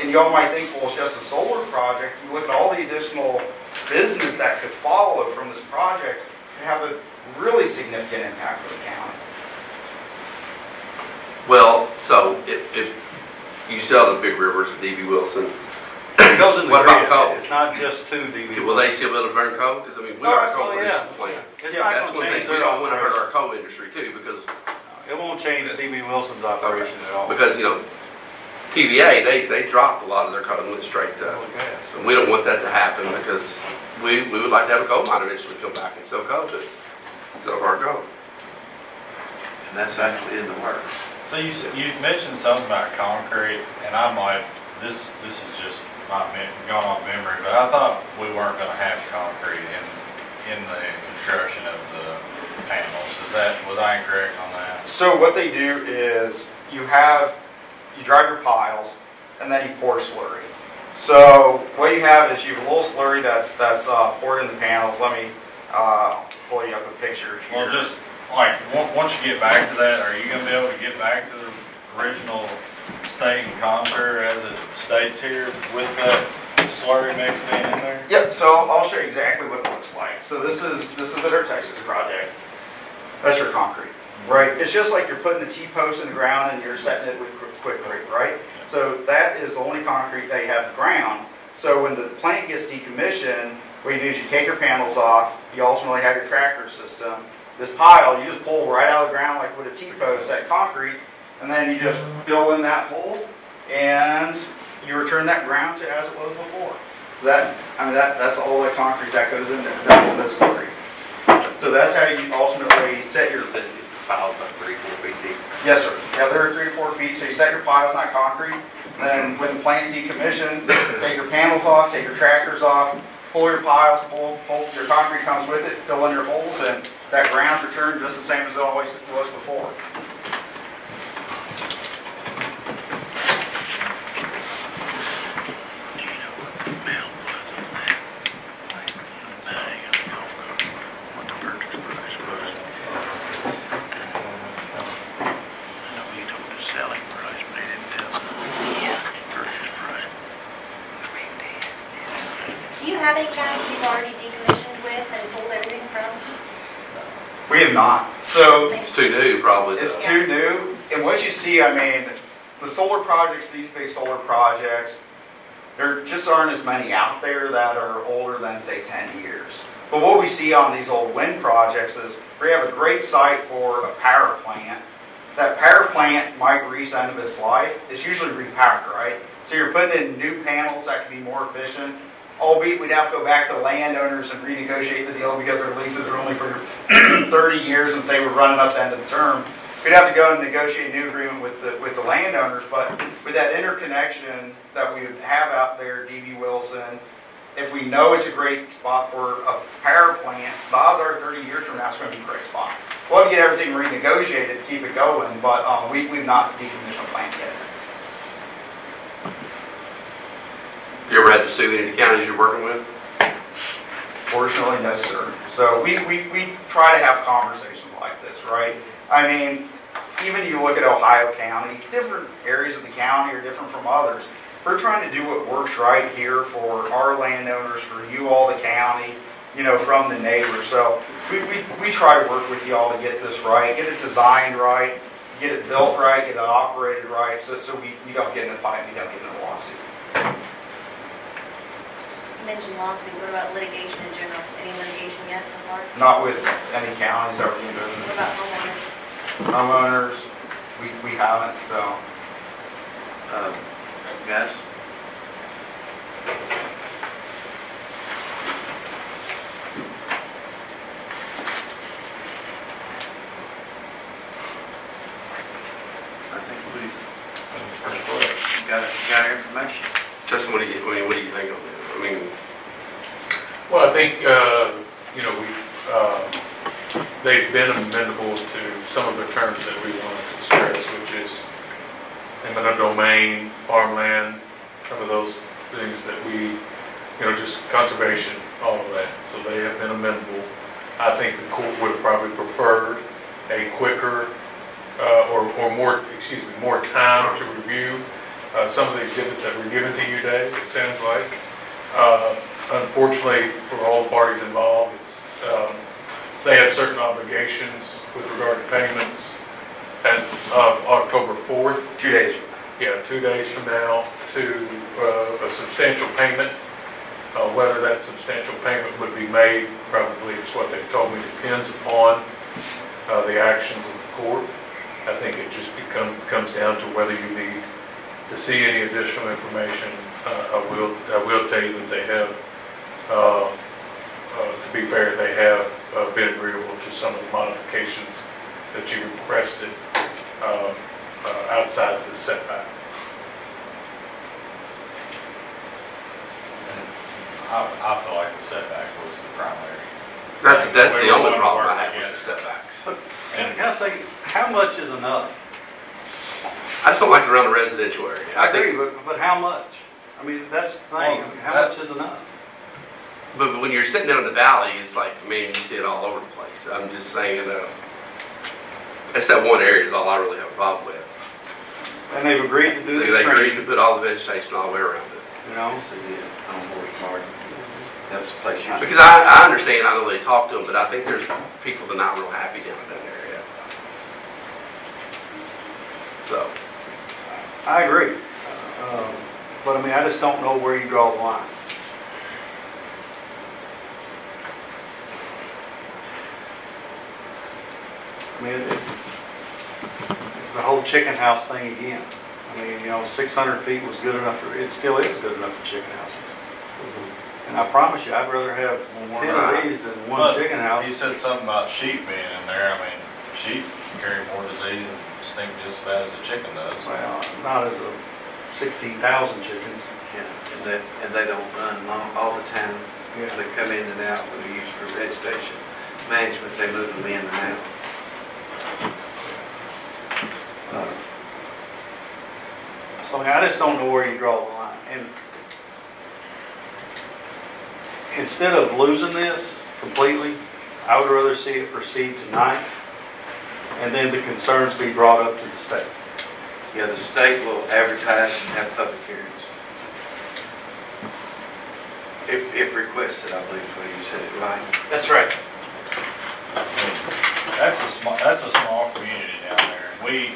and y'all might think, well, it's just a solar project. You look at all the additional business that could follow from this project and have a really significant impact for the county. Well, so if, if you sell the big rivers at DB Wilson, It goes in the What about coal? It's not just to DB. will they still be able to burn coal? Because I mean, we Oh, are a coal Oh, yeah. producing plant. It's Yeah, not That's gonna one thing, change we don't want to hurt our coal industry too, because, It won't change DB Wilson's operation at all. because, you know, TVA, they, they dropped a lot of their coal and went straight to, Oil and gas. and we don't want that to happen because we, we would like to have a coal mine eventually come back and sell coal to, us, sell our coal. And that's actually in the works. So you, s- you mentioned something about concrete, and I might, this, this is just my, mem- gone off memory, but I thought we weren't gonna have concrete in, in the construction of the panels. Is that, was I incorrect on that? So what they do is you have, you drive your piles and then you pour slurry. So what you have is you have a little slurry that's, that's uh, poured in the panels. Let me uh, pull you up a picture here. Well, just, like, once you get back to that, are you gonna be able to get back to the original state and contour as it states here with the slurry mix being in there? Yep, so I'll- I'll show you exactly what it looks like. So this is, this is at our Texas project. That's your concrete, right? It's just like you're putting a T-post in the ground and you're setting it with quick quick, right? So that is the only concrete they have ground. So when the plant gets decommissioned, what you do is you take your panels off, you ultimately have your tracker system. This pile, you just pull right out of the ground like with a T-post, that concrete, and then you just fill in that hole and you return that ground to as it was before. So that, I mean, that, that's all the concrete that goes in there, that little bit of slurry. So that's how you ultimately set your, Piles about three, four feet deep. Yes, sir. Yeah, they're three to four feet, so you set your piles, not concrete. Then when the plant's decommissioned, take your panels off, take your trackers off, pull your piles, pull, pull, your concrete comes with it, fill in your holes, and that ground's returned just the same as it always was before. Do you have any counties you've already decommissioned with and pulled everything from? We have not. So It's too new, probably. It's though. too new, and what you see, I mean, the solar projects, these big solar projects, there just aren't as many out there that are older than, say, 10 years. But what we see on these old wind projects is we have a great site for a power plant. That power plant might reach the end of its life. It's usually repowered, right? So you're putting in new panels that can be more efficient. Albeit we'd have to go back to landowners and renegotiate the deal because their leases are only for 30 years and say we're running up the end of the term. We'd have to go and negotiate a new agreement with the, with the landowners, but with that interconnection that we would have out there, DB Wilson, if we know it's a great spot for a power plant, the odds are 30 years from now it's going to be a great spot. We'll have to get everything renegotiated to keep it going, but um, we, we've not decommissioned the plant yet. You ever had to sue any of the counties you're working with? Fortunately, no, sir. So we, we, we try to have conversations like this, right? I mean, even you look at Ohio County, different areas of the county are different from others. We're trying to do what works right here for our landowners, for you all, the county, you know, from the neighbors. So we, we, we try to work with you all to get this right, get it designed right, get it built right, get it operated right, so, so we, we don't get in a fight, we don't get in a lawsuit. You mentioned lawsuit, what about litigation in general? Any litigation yet so far? Not with any counties that are in What about homeowners? homeowners, we, we haven't, so. Um, Guys? I think we've got, got our information. Justin, what do you, what do you- what do you think on this? I mean, Well, I think, uh, you know, we, uh, they've been amendable to some of the terms that we wanted to stress, which is eminent domain, farmland, some of those things that we, you know, just conservation, all of that. So they have been amendable. I think the court would have probably preferred a quicker, uh, or, or more, excuse me, more time to review uh, some of the exhibits that were given to you today, it sounds like. Uh, Unfortunately, for all the parties involved, it's, um, they have certain obligations with regard to payments as of October 4th, Two days. yeah, two days from now, to uh, a substantial payment. Uh, Whether that substantial payment would be made, probably is what they told me, depends upon uh, the actions of the court. I think it just become, comes down to whether you need to see any additional information. Uh, I will, I will tell you that they have, uh, uh, to be fair, they have uh, been agreeable to some of the modifications that you requested um, uh, outside of the setback. I, I feel like the setback was the primary. that's, that's the We were only problem I had with together. the setbacks. And can I say, how much is enough? I just don't like it around the residential area. I agree, think, but, but how much? I mean, that's the thing, I mean, how Well, much is enough? but but when you're sitting down in the valley, it's like, man, you see it all over the place. I'm just saying, uh, that's that one area is all I really have a problem with. And they've agreed to do They this they agreed to training, put all the vegetation all the way around it. you know? So, yeah, on Horse Market. That was the place you. Because I, I understand, I know they talk to them, but I think there's people that are not real happy down in that area. So, I agree. Um, But I mean, I just don't know where you draw the line. I mean, it's, it's the whole chicken house thing again. I mean, you know, 600 feet was good enough for, it still is good enough for chicken houses. And I promise you, I'd rather have 10 of these than one But chicken house. You said something about sheep being in there, I mean, sheep carry more disease and stink just as bad as a chicken does. Well, not as a 16,000 chickens. Yeah, and they, and they don't run long, all the time. Yeah. They come in and out, when they're used for vegetation management, they move them in and out. Uh, So I I just don't know where you draw the line. And instead of losing this completely, I would rather see it proceed tonight and then the concerns be brought up to the state. Yeah, the state will advertise and have public hearings. If, if requested, I believe is what you said, right? That's right. That's a small, that's a small community down there. We,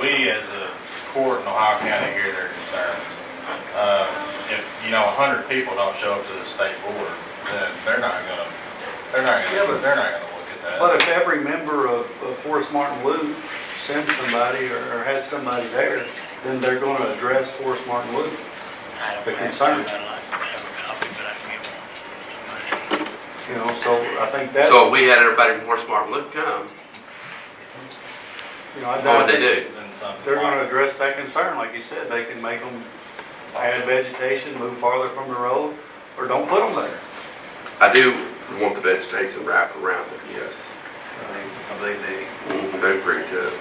we as a court in Ohio County hear their concerns. Uh, If, you know, a hundred people don't show up to the state board, then they're not gonna, they're not gonna, but- they're not gonna look at that. But if every member of, of Forest Martin Loop sends somebody or, or has somebody there, then they're gonna address Forest Martin Loop. The concern. I'd like to have a copy, but I can't You know, so I think that, So if we had everybody from Horse Smart Loop come, you know, I what would they do? Then something. They're gonna address that concern, like you said, they can make them add vegetation, move farther from the road, or don't put them there. I do want the vegetation wrapped around it, yes. I believe they, Mhm, They agree to it.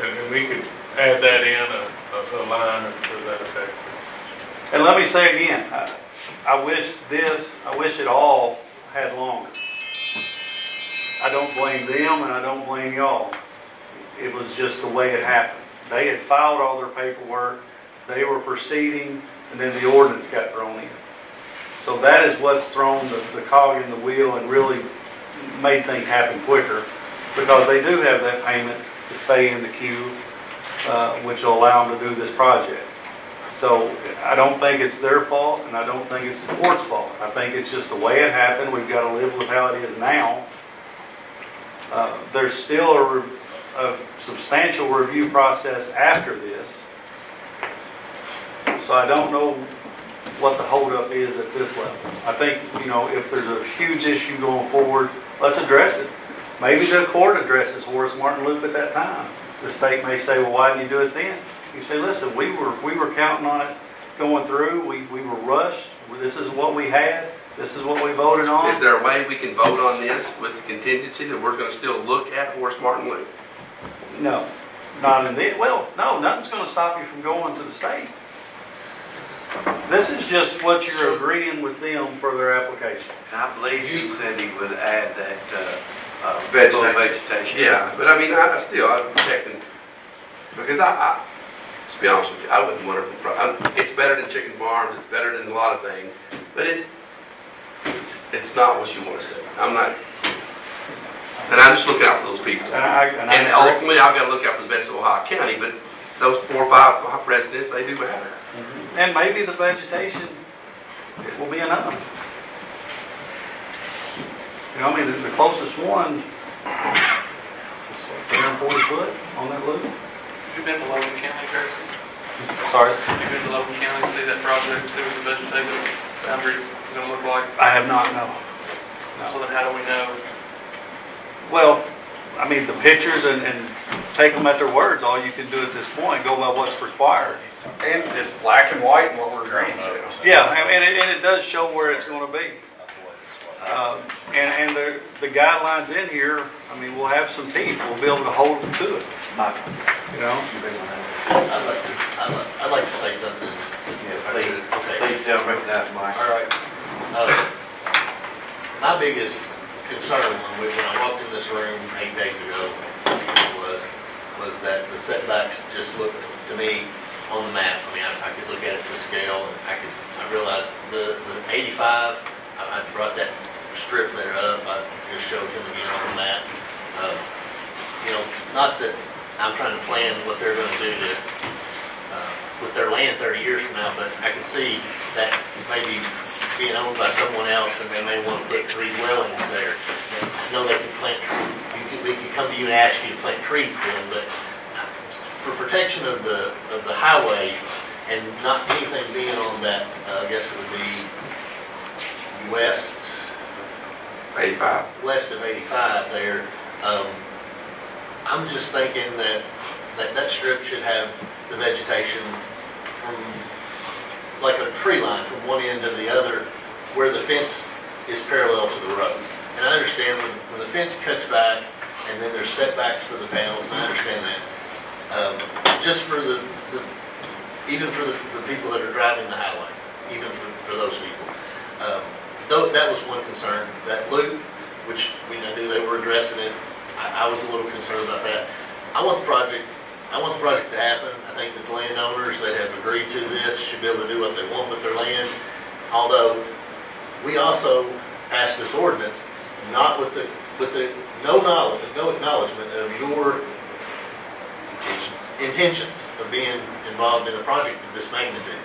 And we could add that in, a, a- a line to that effect. And let me say again, I, I wish this, I wish it all had longer. I don't blame them and I don't blame y'all. It was just the way it happened. They had filed all their paperwork, they were proceeding, and then the ordinance got thrown in. So that is what's thrown the, the cog in the wheel and really made things happen quicker, because they do have that payment to stay in the queue, uh, which will allow them to do this project. So I don't think it's their fault, and I don't think it's the court's fault. I think it's just the way it happened. We've got to live with how it is now. Uh, There's still a a substantial review process after this. So I don't know what the holdup is at this level. I think, you know, if there's a huge issue going forward, let's address it. Maybe the court addresses Horace Martin Loop at that time. The state may say, well, why didn't you do it then? You say, listen, we were, we were counting on it going through, we, we were rushed, this is what we had, this is what we voted on. Is there a way we can vote on this with the contingency that we're gonna still look at Horace Martin Loop? No, not in the, well, no, nothing's gonna stop you from going to the state. This is just what you're agreeing with them for their application. and I believe he said he would add that, uh, uh, Vegetation. vegetation. Yeah, but I mean, I, I still, I'm checking, because I, I, to be honest with you, I wouldn't want it in I'm- it's better than chicken farms, it's better than a lot of things, but it, it's not what you wanna see. I'm not, and I'm just looking out for those people. And I, and I. Ultimately, I've gotta look out for the best of Ohio County, but those four or five residents, they do matter. And maybe the vegetation, will be enough. You know, I mean, the the closest one, three hundred and forty foot on that loop. Have you been to Logan County, Tracy? Sorry? Have you been to Logan County to see that project, see what the vegetative boundary is gonna look like? I have not, no. So then how do we know? Well, I mean, the pictures and, and take them at their words, all you can do at this point, go by what's required. And it's black and white and what we're agreeing to. Yeah, and and it, and it does show where it's gonna be. Um, And, and the, the guidelines in here, I mean, we'll have some teeth, we'll be able to hold them to it, you know? I'd like to, I'd like, I'd like to say something. Yeah, please, Okay. please tell me that, Mike. All right. Uh, My biggest concern when we, when I walked in this room eight days ago was, was that the setbacks just looked to me on the map. I mean, I, I could look at it to scale and I could, I realized the, the eighty-five, I, I brought that strip there up, I just showed him again on the map. Uh, You know, not that I'm trying to plan what they're do to, uh, with their land 30 years from now, but I can see that maybe being owned by someone else and they may want to put three dwellings there. No, they can plant, you could, we could come to you and ask you to plant trees then, but for protection of the, of the highway and not anything being on that, uh, I guess it would be west, Eighty-five. west of 85 there, um, I'm just thinking that, that that strip should have the vegetation from, like a tree line from one end to the other, where the fence is parallel to the road. And I understand when, when the fence cuts back, and then there's setbacks for the panels, and I understand that. Um, Just for the, the, even for the, the people that are driving the highway, even for, for those people. Um, Though, that was one concern, that loop, which we knew they were addressing it, I, I was a little concerned about that. I want the project, I want the project to happen, I think that the landowners that have agreed to this should be able to do what they want with their land. Although, we also passed this ordinance, not with the, with the, no knowledge, no acknowledgement of your intentions of being involved in a project of this magnitude.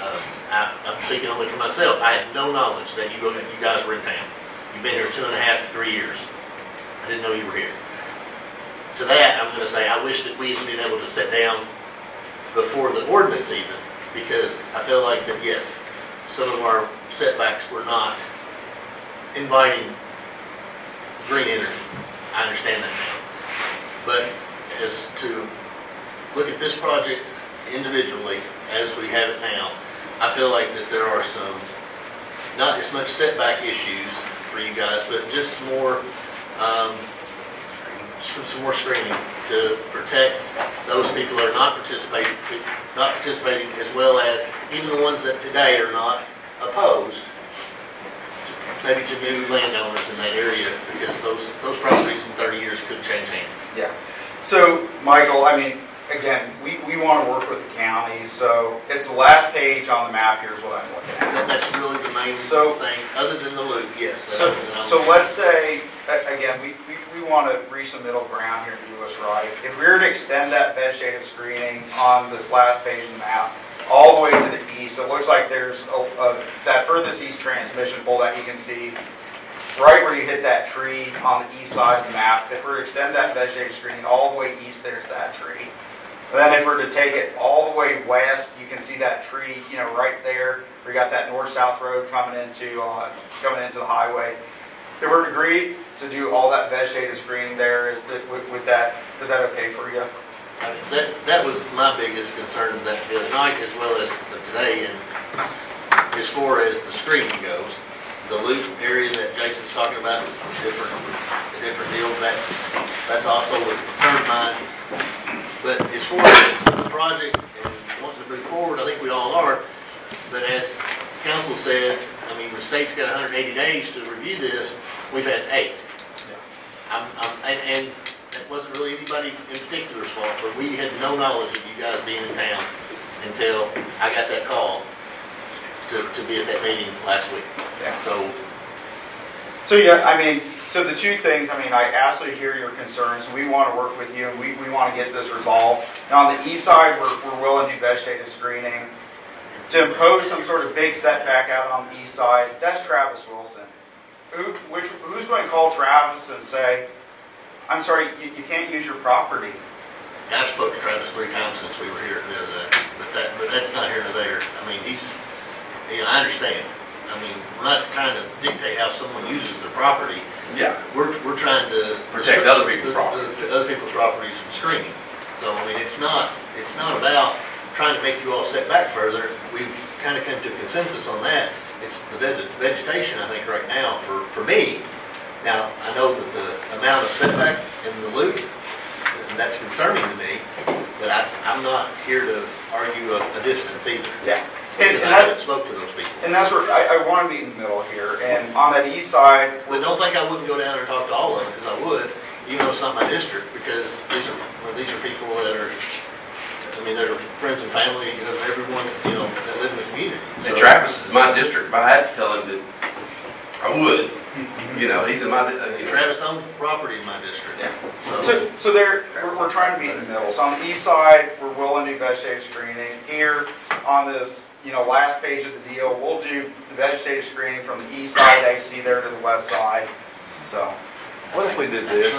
Um, I, I'm speaking only for myself. I had no knowledge that you, you guys were in town. You've been here two and a half, three years. I didn't know you were here. To that, I'm gonna say, I wish that we had been able to sit down before the ordinance even, because I feel like that, yes, some of our setbacks were not inviting green energy. I understand that now. But as to look at this project individually, as we have it now, I feel like that there are some, not as much setback issues for you guys, but just more, um, some more screening to protect those people that are not participating, not participating, as well as even the ones that today are not opposed, maybe to new landowners in that area, because those, those properties in 30 years could change hands. Yeah. So, Michael, I mean, again, we, we want to work with the county, so it's the last page on the map here is what I'm looking at. That's really the main So- thing, other than the loop, yes. So, so let's say, again, we, we, we want to reach the middle ground here to do us right. If we were to extend that vegetative screening on this last page of the map, all the way to the east, it looks like there's a, a, that furthest east transmission pole that you can see, right where you hit that tree on the east side of the map, if we were to extend that vegetative screening all the way east, there's that tree. And then if we're to take it all the way west, you can see that tree, you know, right there. We got that north-south road coming into, uh, coming into the highway. If we're agreed to do all that vegetative screening there, with, with that, is that okay for you? That, that was my biggest concern that the night as well as the today, and as far as the screening goes, the loop area that Jason's talking about is different, a different deal, that's, that's also was a concern of mine. But as far as the project and wanting to move forward, I think we all are, but as counsel said, I mean, the state's got 180 days to review this, we've had eight. I'm, I'm, and, and that wasn't really anybody in particular's fault, but we had no knowledge of you guys being in town until I got that call to, to be at that meeting last week. Yeah. So, So, yeah, I mean, so the two things, I mean, I absolutely hear your concerns. We want to work with you and we, we want to get this resolved. On the east side, we're, we're willing to do vegetative screening. To impose some sort of big setback out on the east side, that's Travis Wilson. Who, which, who's going to call Travis and say, I'm sorry, you, you can't use your property? I spoke to Travis three times since we were here the other day, but that, but that's not here nor there. I mean, he's, you know, I understand. I mean, we're not trying to dictate how someone uses their property. Yeah. We're, we're trying to. Protect other people's properties. Other people's properties from screening. So, I mean, it's not, it's not about trying to make you all set back further. We've kind of come to a consensus on that. It's the vegetation, I think, right now, for, for me. Now, I know that the amount of setback in the loop, that's concerning to me, but I, I'm not here to argue a, a distance either. Yeah. And, Because and I haven't spoke to those people. and that's where, I, I want to be in the middle here. And on that east side, But don't think I wouldn't go down and talk to all of them, because I would, even though it's not my district, because these are, well, these are people that are, I mean, they're friends and family of everyone, you know, that live in the community. And Travis is my district, but I had to tell him that I would. You know, he's in my, di- And you know. Travis owns property in my district. So, So, so there, we're, we're trying to be in the middle. So on the east side, we're willing to do vegetative screening. Here, on this, you know, last page of the deal, we'll do the vegetative screening from the east side that you see there to the west side. So, What if we did this?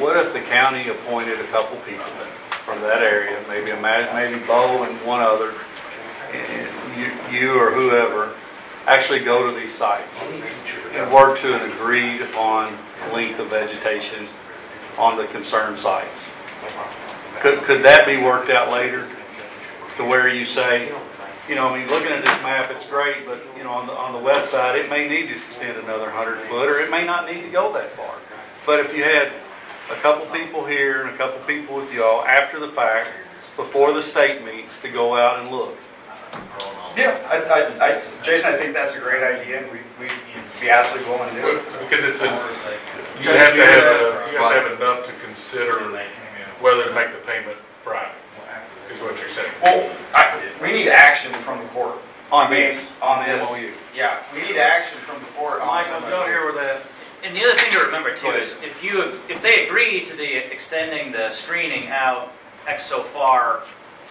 What if the county appointed a couple people from that area, maybe a, ma- maybe Bo and one other, and you, you or whoever, actually go to these sites and work to an agreed upon length of vegetation on the concerned sites? Could, could that be worked out later to where you say, you know, I mean, looking at this map, it's great, but, you know, on the, on the west side, it may need to extend another hundred foot, or it may not need to go that far. But if you had a couple people here and a couple people with y'all after the fact, before the state meets, to go out and look. Yeah, I, I, I, Jason, I think that's a great idea. We, we'd be absolutely willing to do it. Because it's a, you have to have, a- you have to have enough to consider whether to make the payment Friday, is what you're saying. Well, I, we need action from the court. On this. On this. MOU. Yeah, we need action from the court on Michael, some of Joe it. here with that. And the other thing to remember too is if you, if they agree to the extending the screening out X so far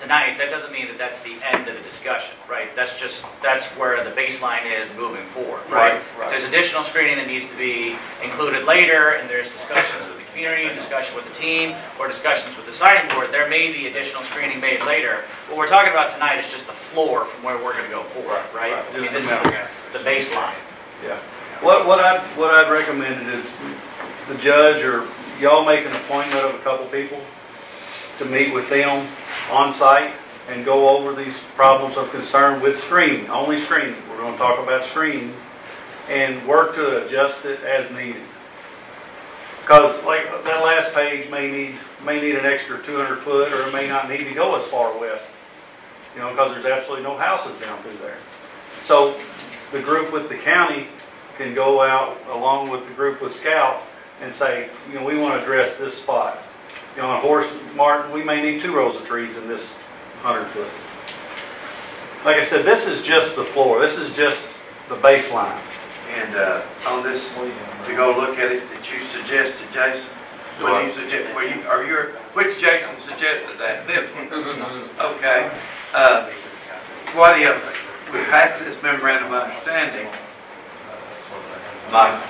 tonight, that doesn't mean that that's the end of the discussion, right? That's just, that's where the baseline is moving forward, right? Right, right. If there's additional screening that needs to be included later, and there's discussions with the community, discussion with the team, or discussions with the siting board, there may be additional screening made later. What we're talking about tonight is just the floor from where we're gonna go forward, right? I mean, This is the baseline. Yeah. What, what I, what I'd recommend is the judge or y'all make an appointment of a couple people to meet with them on site and go over these problems of concern with screening, only screening. We're gonna talk about screening and work to adjust it as needed. Because like that last page may need, may need an extra 200 foot or it may not need to go as far west. You know, because there's absolutely no houses down through there. So the group with the county can go out along with the group with Scout and say, you know, we want to address this spot. You know, on Horace Martin, we may need two rows of trees in this 100 foot. Like I said, this is just the floor. This is just the baseline. And uh, on this, to go look at it that you suggested, Jason, what you suggest, were you, are you, which Jason suggested that? This one? Okay. Uh, What if we pass this memorandum of understanding, Mike,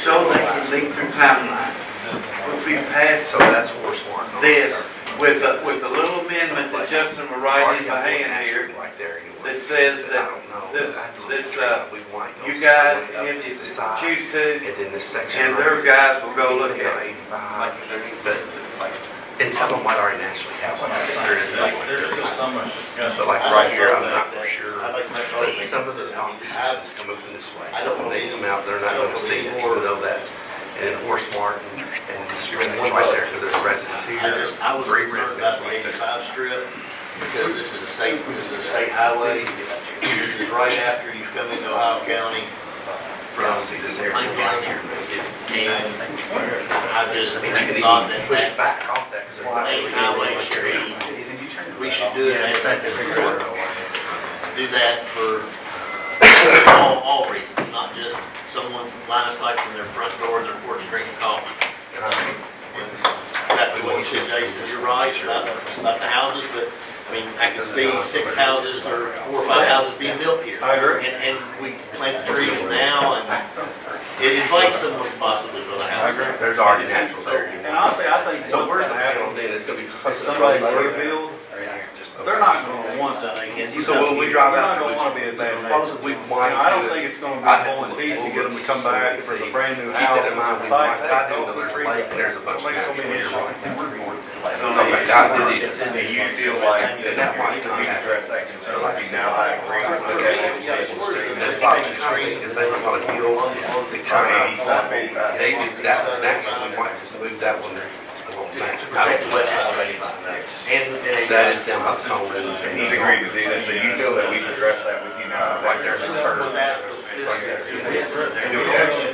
so they can leak through timeline? If we pass So that's horse one. this with, a- with a little amendment that Justin will write in my hand here, Right there anyway. that says I that don't know. this- I have look this, straight uh, up. We might go you guys, somewhere up if just you decide. choose to, And then this section. and their guys will go look at it. 85, but- And some of them might already naturally have one. There is Like, there's there. still so much discussion. So like right here, I'm not for sure. I'd like to make But some of those comment. oppositions come moving this way. I So don't when they believe- come out, they're not I don't gonna see it, even though that's, and then Horace Martin, and you're in right there, because there's residents I here. just, I was three concerned about residents the right there. eighty-five strip, because this is a state, this is a state highway. This is right after you've come into Ohio County, Yeah, see this area Plain right County. here. it's- and I just I mean, you can thought even that push that it back off that, because there's not. main highway should be, we should do it as a do that for all, all reasons, not just someone's line of sight from their front door, and their porch drinks coffee. And Exactly what you said, Jason, you're right, about, about the houses, but, I mean, I can see six houses or four or five houses being built here. I agree. And, and we plant the trees now, and it invites someone to possibly build a house. There's already natural there. And honestly, I think So where's the panel happen, then? It's gonna be. if somebody's gonna build, they're not gonna want to. So when we drive They're out. not gonna wanna be a bad neighbor. Proposal we might. I don't it. think it's gonna be I'd have to pulling teeth to get them to come back can if there's a brand new Keep house. that in mind, with we might, sites. I Hey, do know don't there's a trees lake up and there's a there. bunch of Don't make so many natural issues. Okay, I did it. Do you feel like that That we might need not to happen. address that concern like we now have agreements with the applications? That's probably true, because they were gonna heal, they On come eighty out. They did, that was natural, we might just move that one there. To protect the west and. That is down by. And he's agreed to do that, so you feel that we've addressed that with you now? Right there. The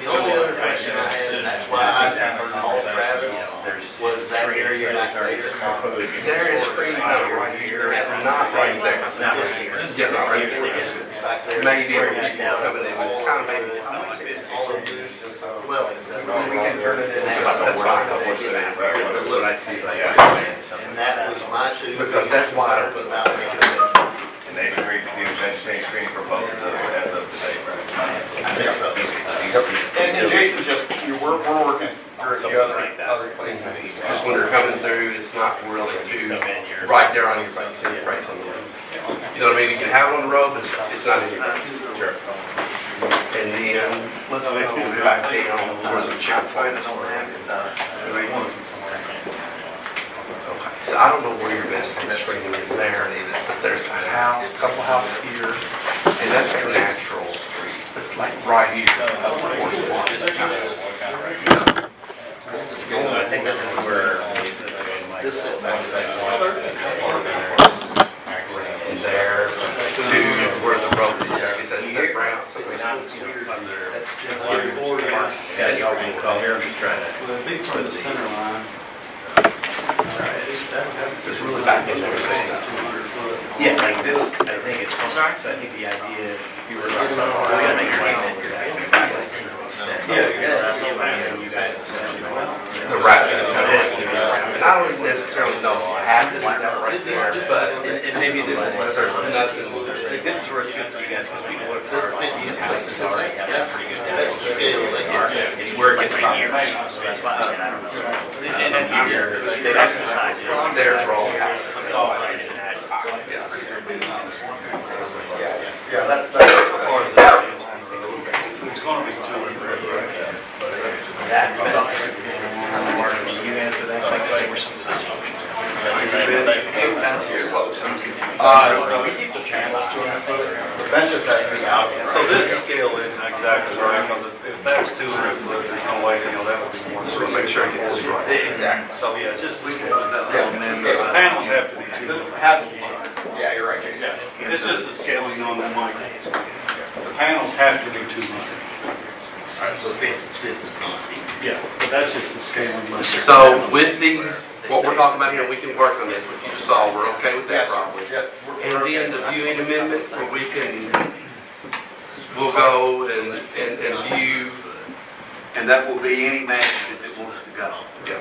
only other question I had, and that's why I called Travis, was that area back there. There is out right here, not right there. Yeah, not right there. Back there. Maybe kind of are. We can turn it in. That's fine. That's what I see. And that was my two. Because that's why I concerns put- About making it. And they've agreed to do vegetation screening for both of those as of today, right? I think so. And and Jason, just, you- we're, we're working through the other, other places. Just when they're coming through, it's not really too, right there on your face, in your face on the road. You know what I mean? You can have it on the road, but it's it's not in your face. Sure. And then, let's go back down where the checkpoint is. Okay, so I don't know where your vegetation screening is there, but there's a house, a couple houses here, and that's your natural street, but like right here. up to Horse Walk, it's kind of- I think this is where, this is back to that. And there, to where the road is, like I said, is that brown? Something under. That's getting forward. Yeah, y'all can come here, I'm just trying to. Well, it'd be from the center line. It's really back in there. Yeah, like this, I think it's, so I think the idea, you were, we gotta make sure that you're Yeah, You guys essentially, well. The right is of, and I don't necessarily know I have this that right there, but. And, and maybe this is less, There's think this is where it's good for you guys because people are for fifties places already have that pretty good. That's the scale that gets. It's where it gets. That's why I mean I don't know. And then here they have to decide. There's roll. That. Yeah. Yeah. That. That. That. Uh, just has to be out. So this scale isn't exactly right, because if if that's two hundred foot, there's no way, you know, that would be more. Just want to make sure I get this right. Exactly. So, yeah, it's just, the Yeah. panels have to be two The- Have to be, yeah, you're right, Jason. Yeah, it's just the scaling on the mic. The panels have to be two hundred. All right, so the fence, fence is not. Yeah, but that's just the scaling. So with these, what we're talking about here, we can work on this, what you just saw, we're okay with that probably. And then the viewing amendment, where we can, we'll go and, and, and view, And that will be any magistrate that wants to go. yeah.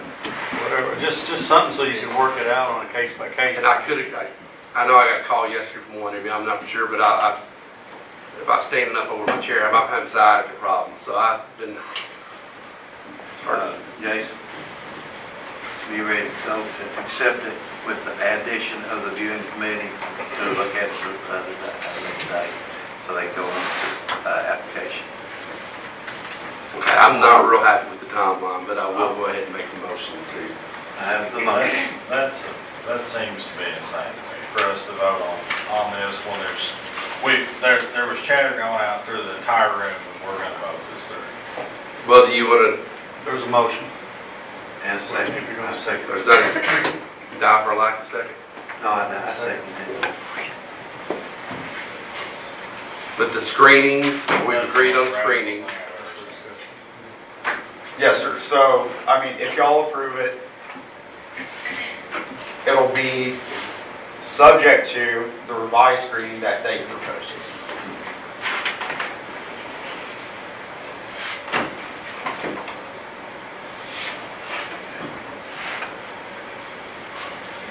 Whatever, just, just something so you can work it out on a case by case. And I could have, I, I know I got called yesterday from one of you, I'm not for sure, but I, I, if I was standing up over my chair, I might have sciatica problem, so I've been, it's hard Uh, Jason, be ready to go to accept it with the addition of the viewing committee to look at it for another day, another day, so they go on to, uh, application. Okay, I'm not real happy with the timeline, but I will go ahead and make the motion to. I have the motion. That's, that seems to be insane to me, for us to vote on, on this when there's, we, there, there was chatter going out through the entire room and we're gonna vote this through. Well, do you want to, There's a motion. And a second. If you're gonna I second. to, there's no, die for lack of second? No, I, I second it. But the screenings, we've agreed on screenings. Yes, sir. So, I mean, if y'all approve it, it'll be subject to the revised screening that they proposes.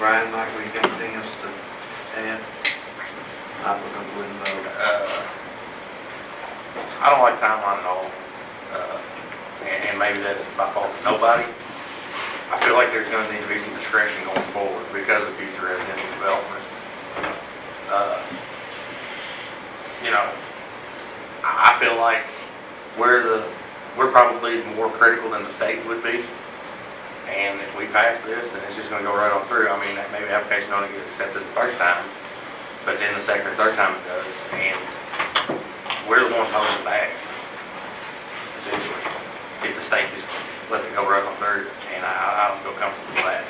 Brian, Michael, you got anything else to add? I'm gonna vote. Uh, I don't like timeline at all, uh, and, and maybe that's by fault of nobody. I feel like there's gonna need to be some discretion going forward because of future residential development. Uh, You know, I, I feel like we're the, we're probably more critical than the state would be. And if we pass this, then it's just gonna go right on through. I mean, maybe the application only gets accepted the first time, but then the second or third time it does, and we're the ones holding it back, essentially. If the state just lets it go right on through, and I, I don't feel comfortable with that.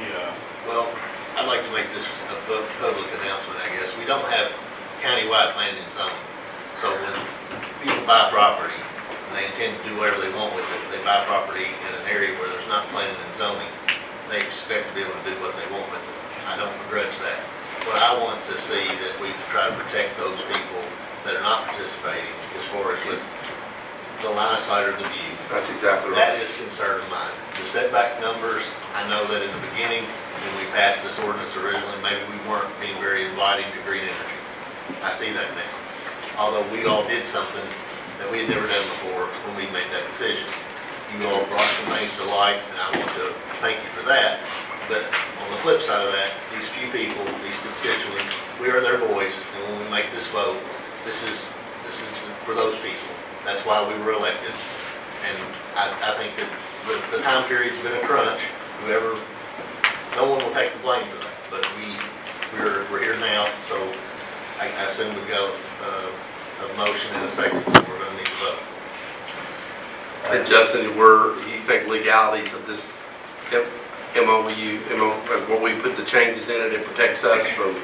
Yeah. Well, I'd like to make this a public announcement, I guess. We don't have countywide planning and zoning. So when people buy property, and they intend to do whatever they want with it, they buy property in an area where there's not planning and zoning, they expect to be able to do what they want with it. I don't begrudge that. But I want to see that we try to protect those people that are not participating as far as with the line of sight or the view. That's exactly right. is concern of mine. The setback numbers, I know that in the beginning, when we passed this ordinance originally, maybe we weren't being very inviting to green energy. I see that now. Although we all did something that we had never done before when we made that decision. You all brought some things to light, and I want to thank you for that. But on the flip side of that, these few people, these constituents, we are their voice, and when we make this vote, this is, this is for those people. That's why we were elected. And I, I think that the, the time period's been a crunch. Whoever, no one will take the blame for that, but we, we're, we're here now, so I, I assume we've got a, uh, a motion and a second, so we're gonna need to vote. And Justin, were, you think legalities of this M- MOU, MO, uh, where we put the changes in it, it protects us from,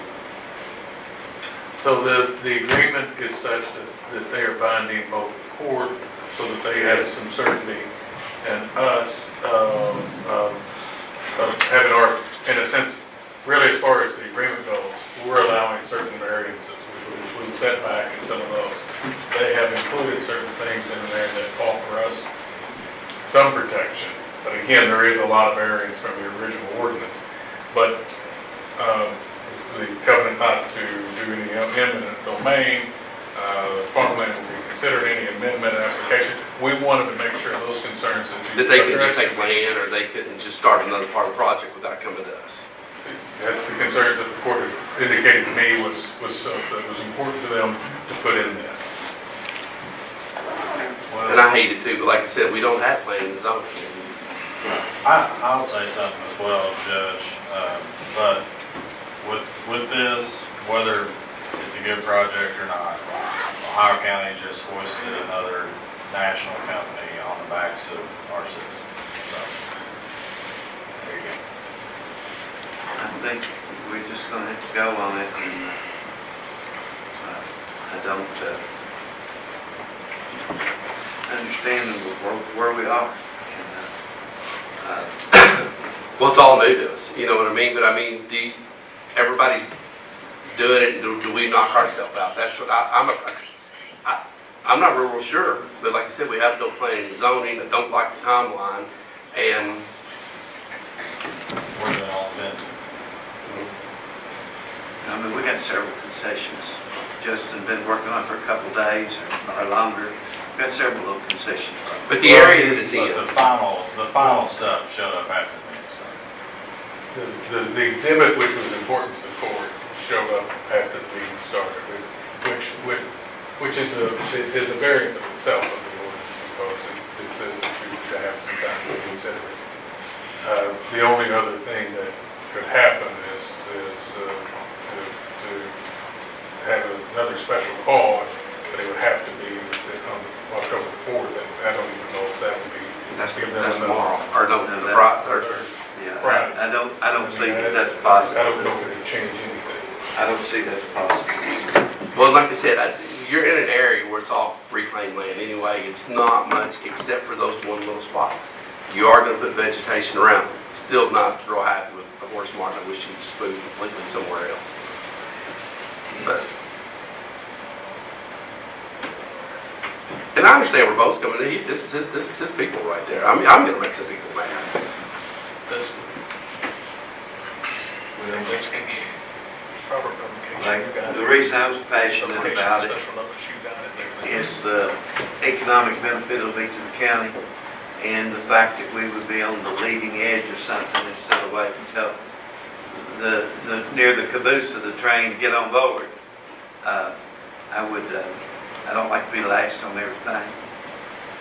So the, the agreement is such that, that they are binding both the court so that they have some certainty and us, um, um, of having our, in a sense, really as far as the agreement goes, we're allowing certain variances, include setback and some of those. They have included certain things in there that call for us some protection. But again, there is a lot of variance from the original ordinance. But um, the covenant not to do any eminent domain, uh, farmland be considered any amendment application. We wanted to make sure those concerns that you. that they could just addressed- take land, or they couldn't just start another part of the project without coming to us. That's the concerns that the court indicated to me was, was stuff that was important to them to put in this. And I hate it too, but like I said, we don't have planning and zoning. I, I'll say something as well, Judge, uh, but with, with this, whether it's a good project or not, Ohio County just hoisted another national company on the backs of our citizens. So, there you go. I think we're just gonna have to go on it and, uh, I don't, uh, understand where, where we are. And, uh, uh, Well, it's all new to us, you know what I mean? But I mean, do, you- everybody's doing it, do, do we knock ourselves out? That's what I, I'm, a, I, I'm not real, real sure, but like I said, we have to go planning and zoning, I don't like the timeline, and Where they all been. I mean, we got several concessions. Justin been working on it for a couple of days or- or longer. We got several little concessions from. But the area that it's in, But the final, the final stuff showed up after me, so. The, the- the exhibit, which was important to the court, showed up after the meeting started, which, which, which is a, is a variance of itself of the ordinance, because it it says that you should have some time to consider it. Uh, The only other thing that could happen is, is uh, to, to have another special call, but it would have to be on October 4th, and I don't even know if that would be. that's, give them that's enough- tomorrow, or no, No, the that- Friday, Thursday. Yeah, Right. I I don't, I don't see that that's possible. I don't know if it would change anything. I don't see that's possible. Well, like I said, I- you're in an area where it's all reclaimed land anyway. It's not much except for those one little spots. You are gonna put vegetation around. Still not real happy with the Horace Martin. I wish you'd spoon completely somewhere else. But. And I understand where both coming in. He- This is, his- this is his people right there. I mean, I'm gonna make some people mad. This one. We think this one. Proper Like, publication. You got it. the reason I was passionate about it Special notice, you got it. is the economic benefit it'll be to the county and the fact that we would be on the leading edge of something instead of waiting until the, the, near the caboose of the train to get on board. Uh, I would, uh, I don't like to be last on everything.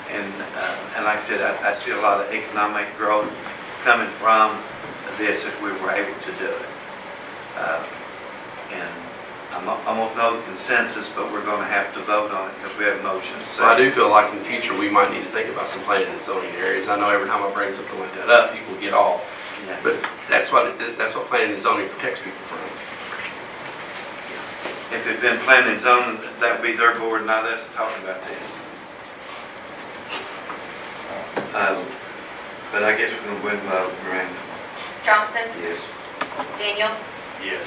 And, uh, and like I said, I, I see a lot of economic growth coming from this if we were able to do it. Uh, And I'm, not- I won't know the consensus, but we're gonna have to vote on it because we have motions. So I do feel like in the future, we might need to think about some planning and zoning areas. I know every time I bring something like that up, people get all, Yeah. but that's what, it- that's what planning and zoning protects people from. If it'd been planning and zoning, that would be their board, not us talking about this. Um, But I guess we're gonna win by Miranda. Johnston, Yes. Daniel, Yes.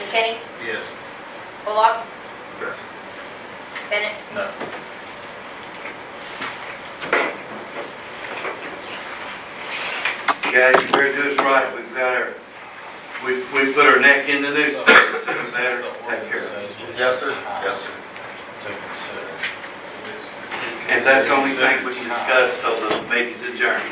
McKinney, Yes. Bullock, Yes. Bennett, No. Guys, you better do us right. We've got our, we, we put our neck into this. It's a matter take care of it. Yes, sir. Yes, sir. And that's the only thing we discussed, so the meeting's adjourned.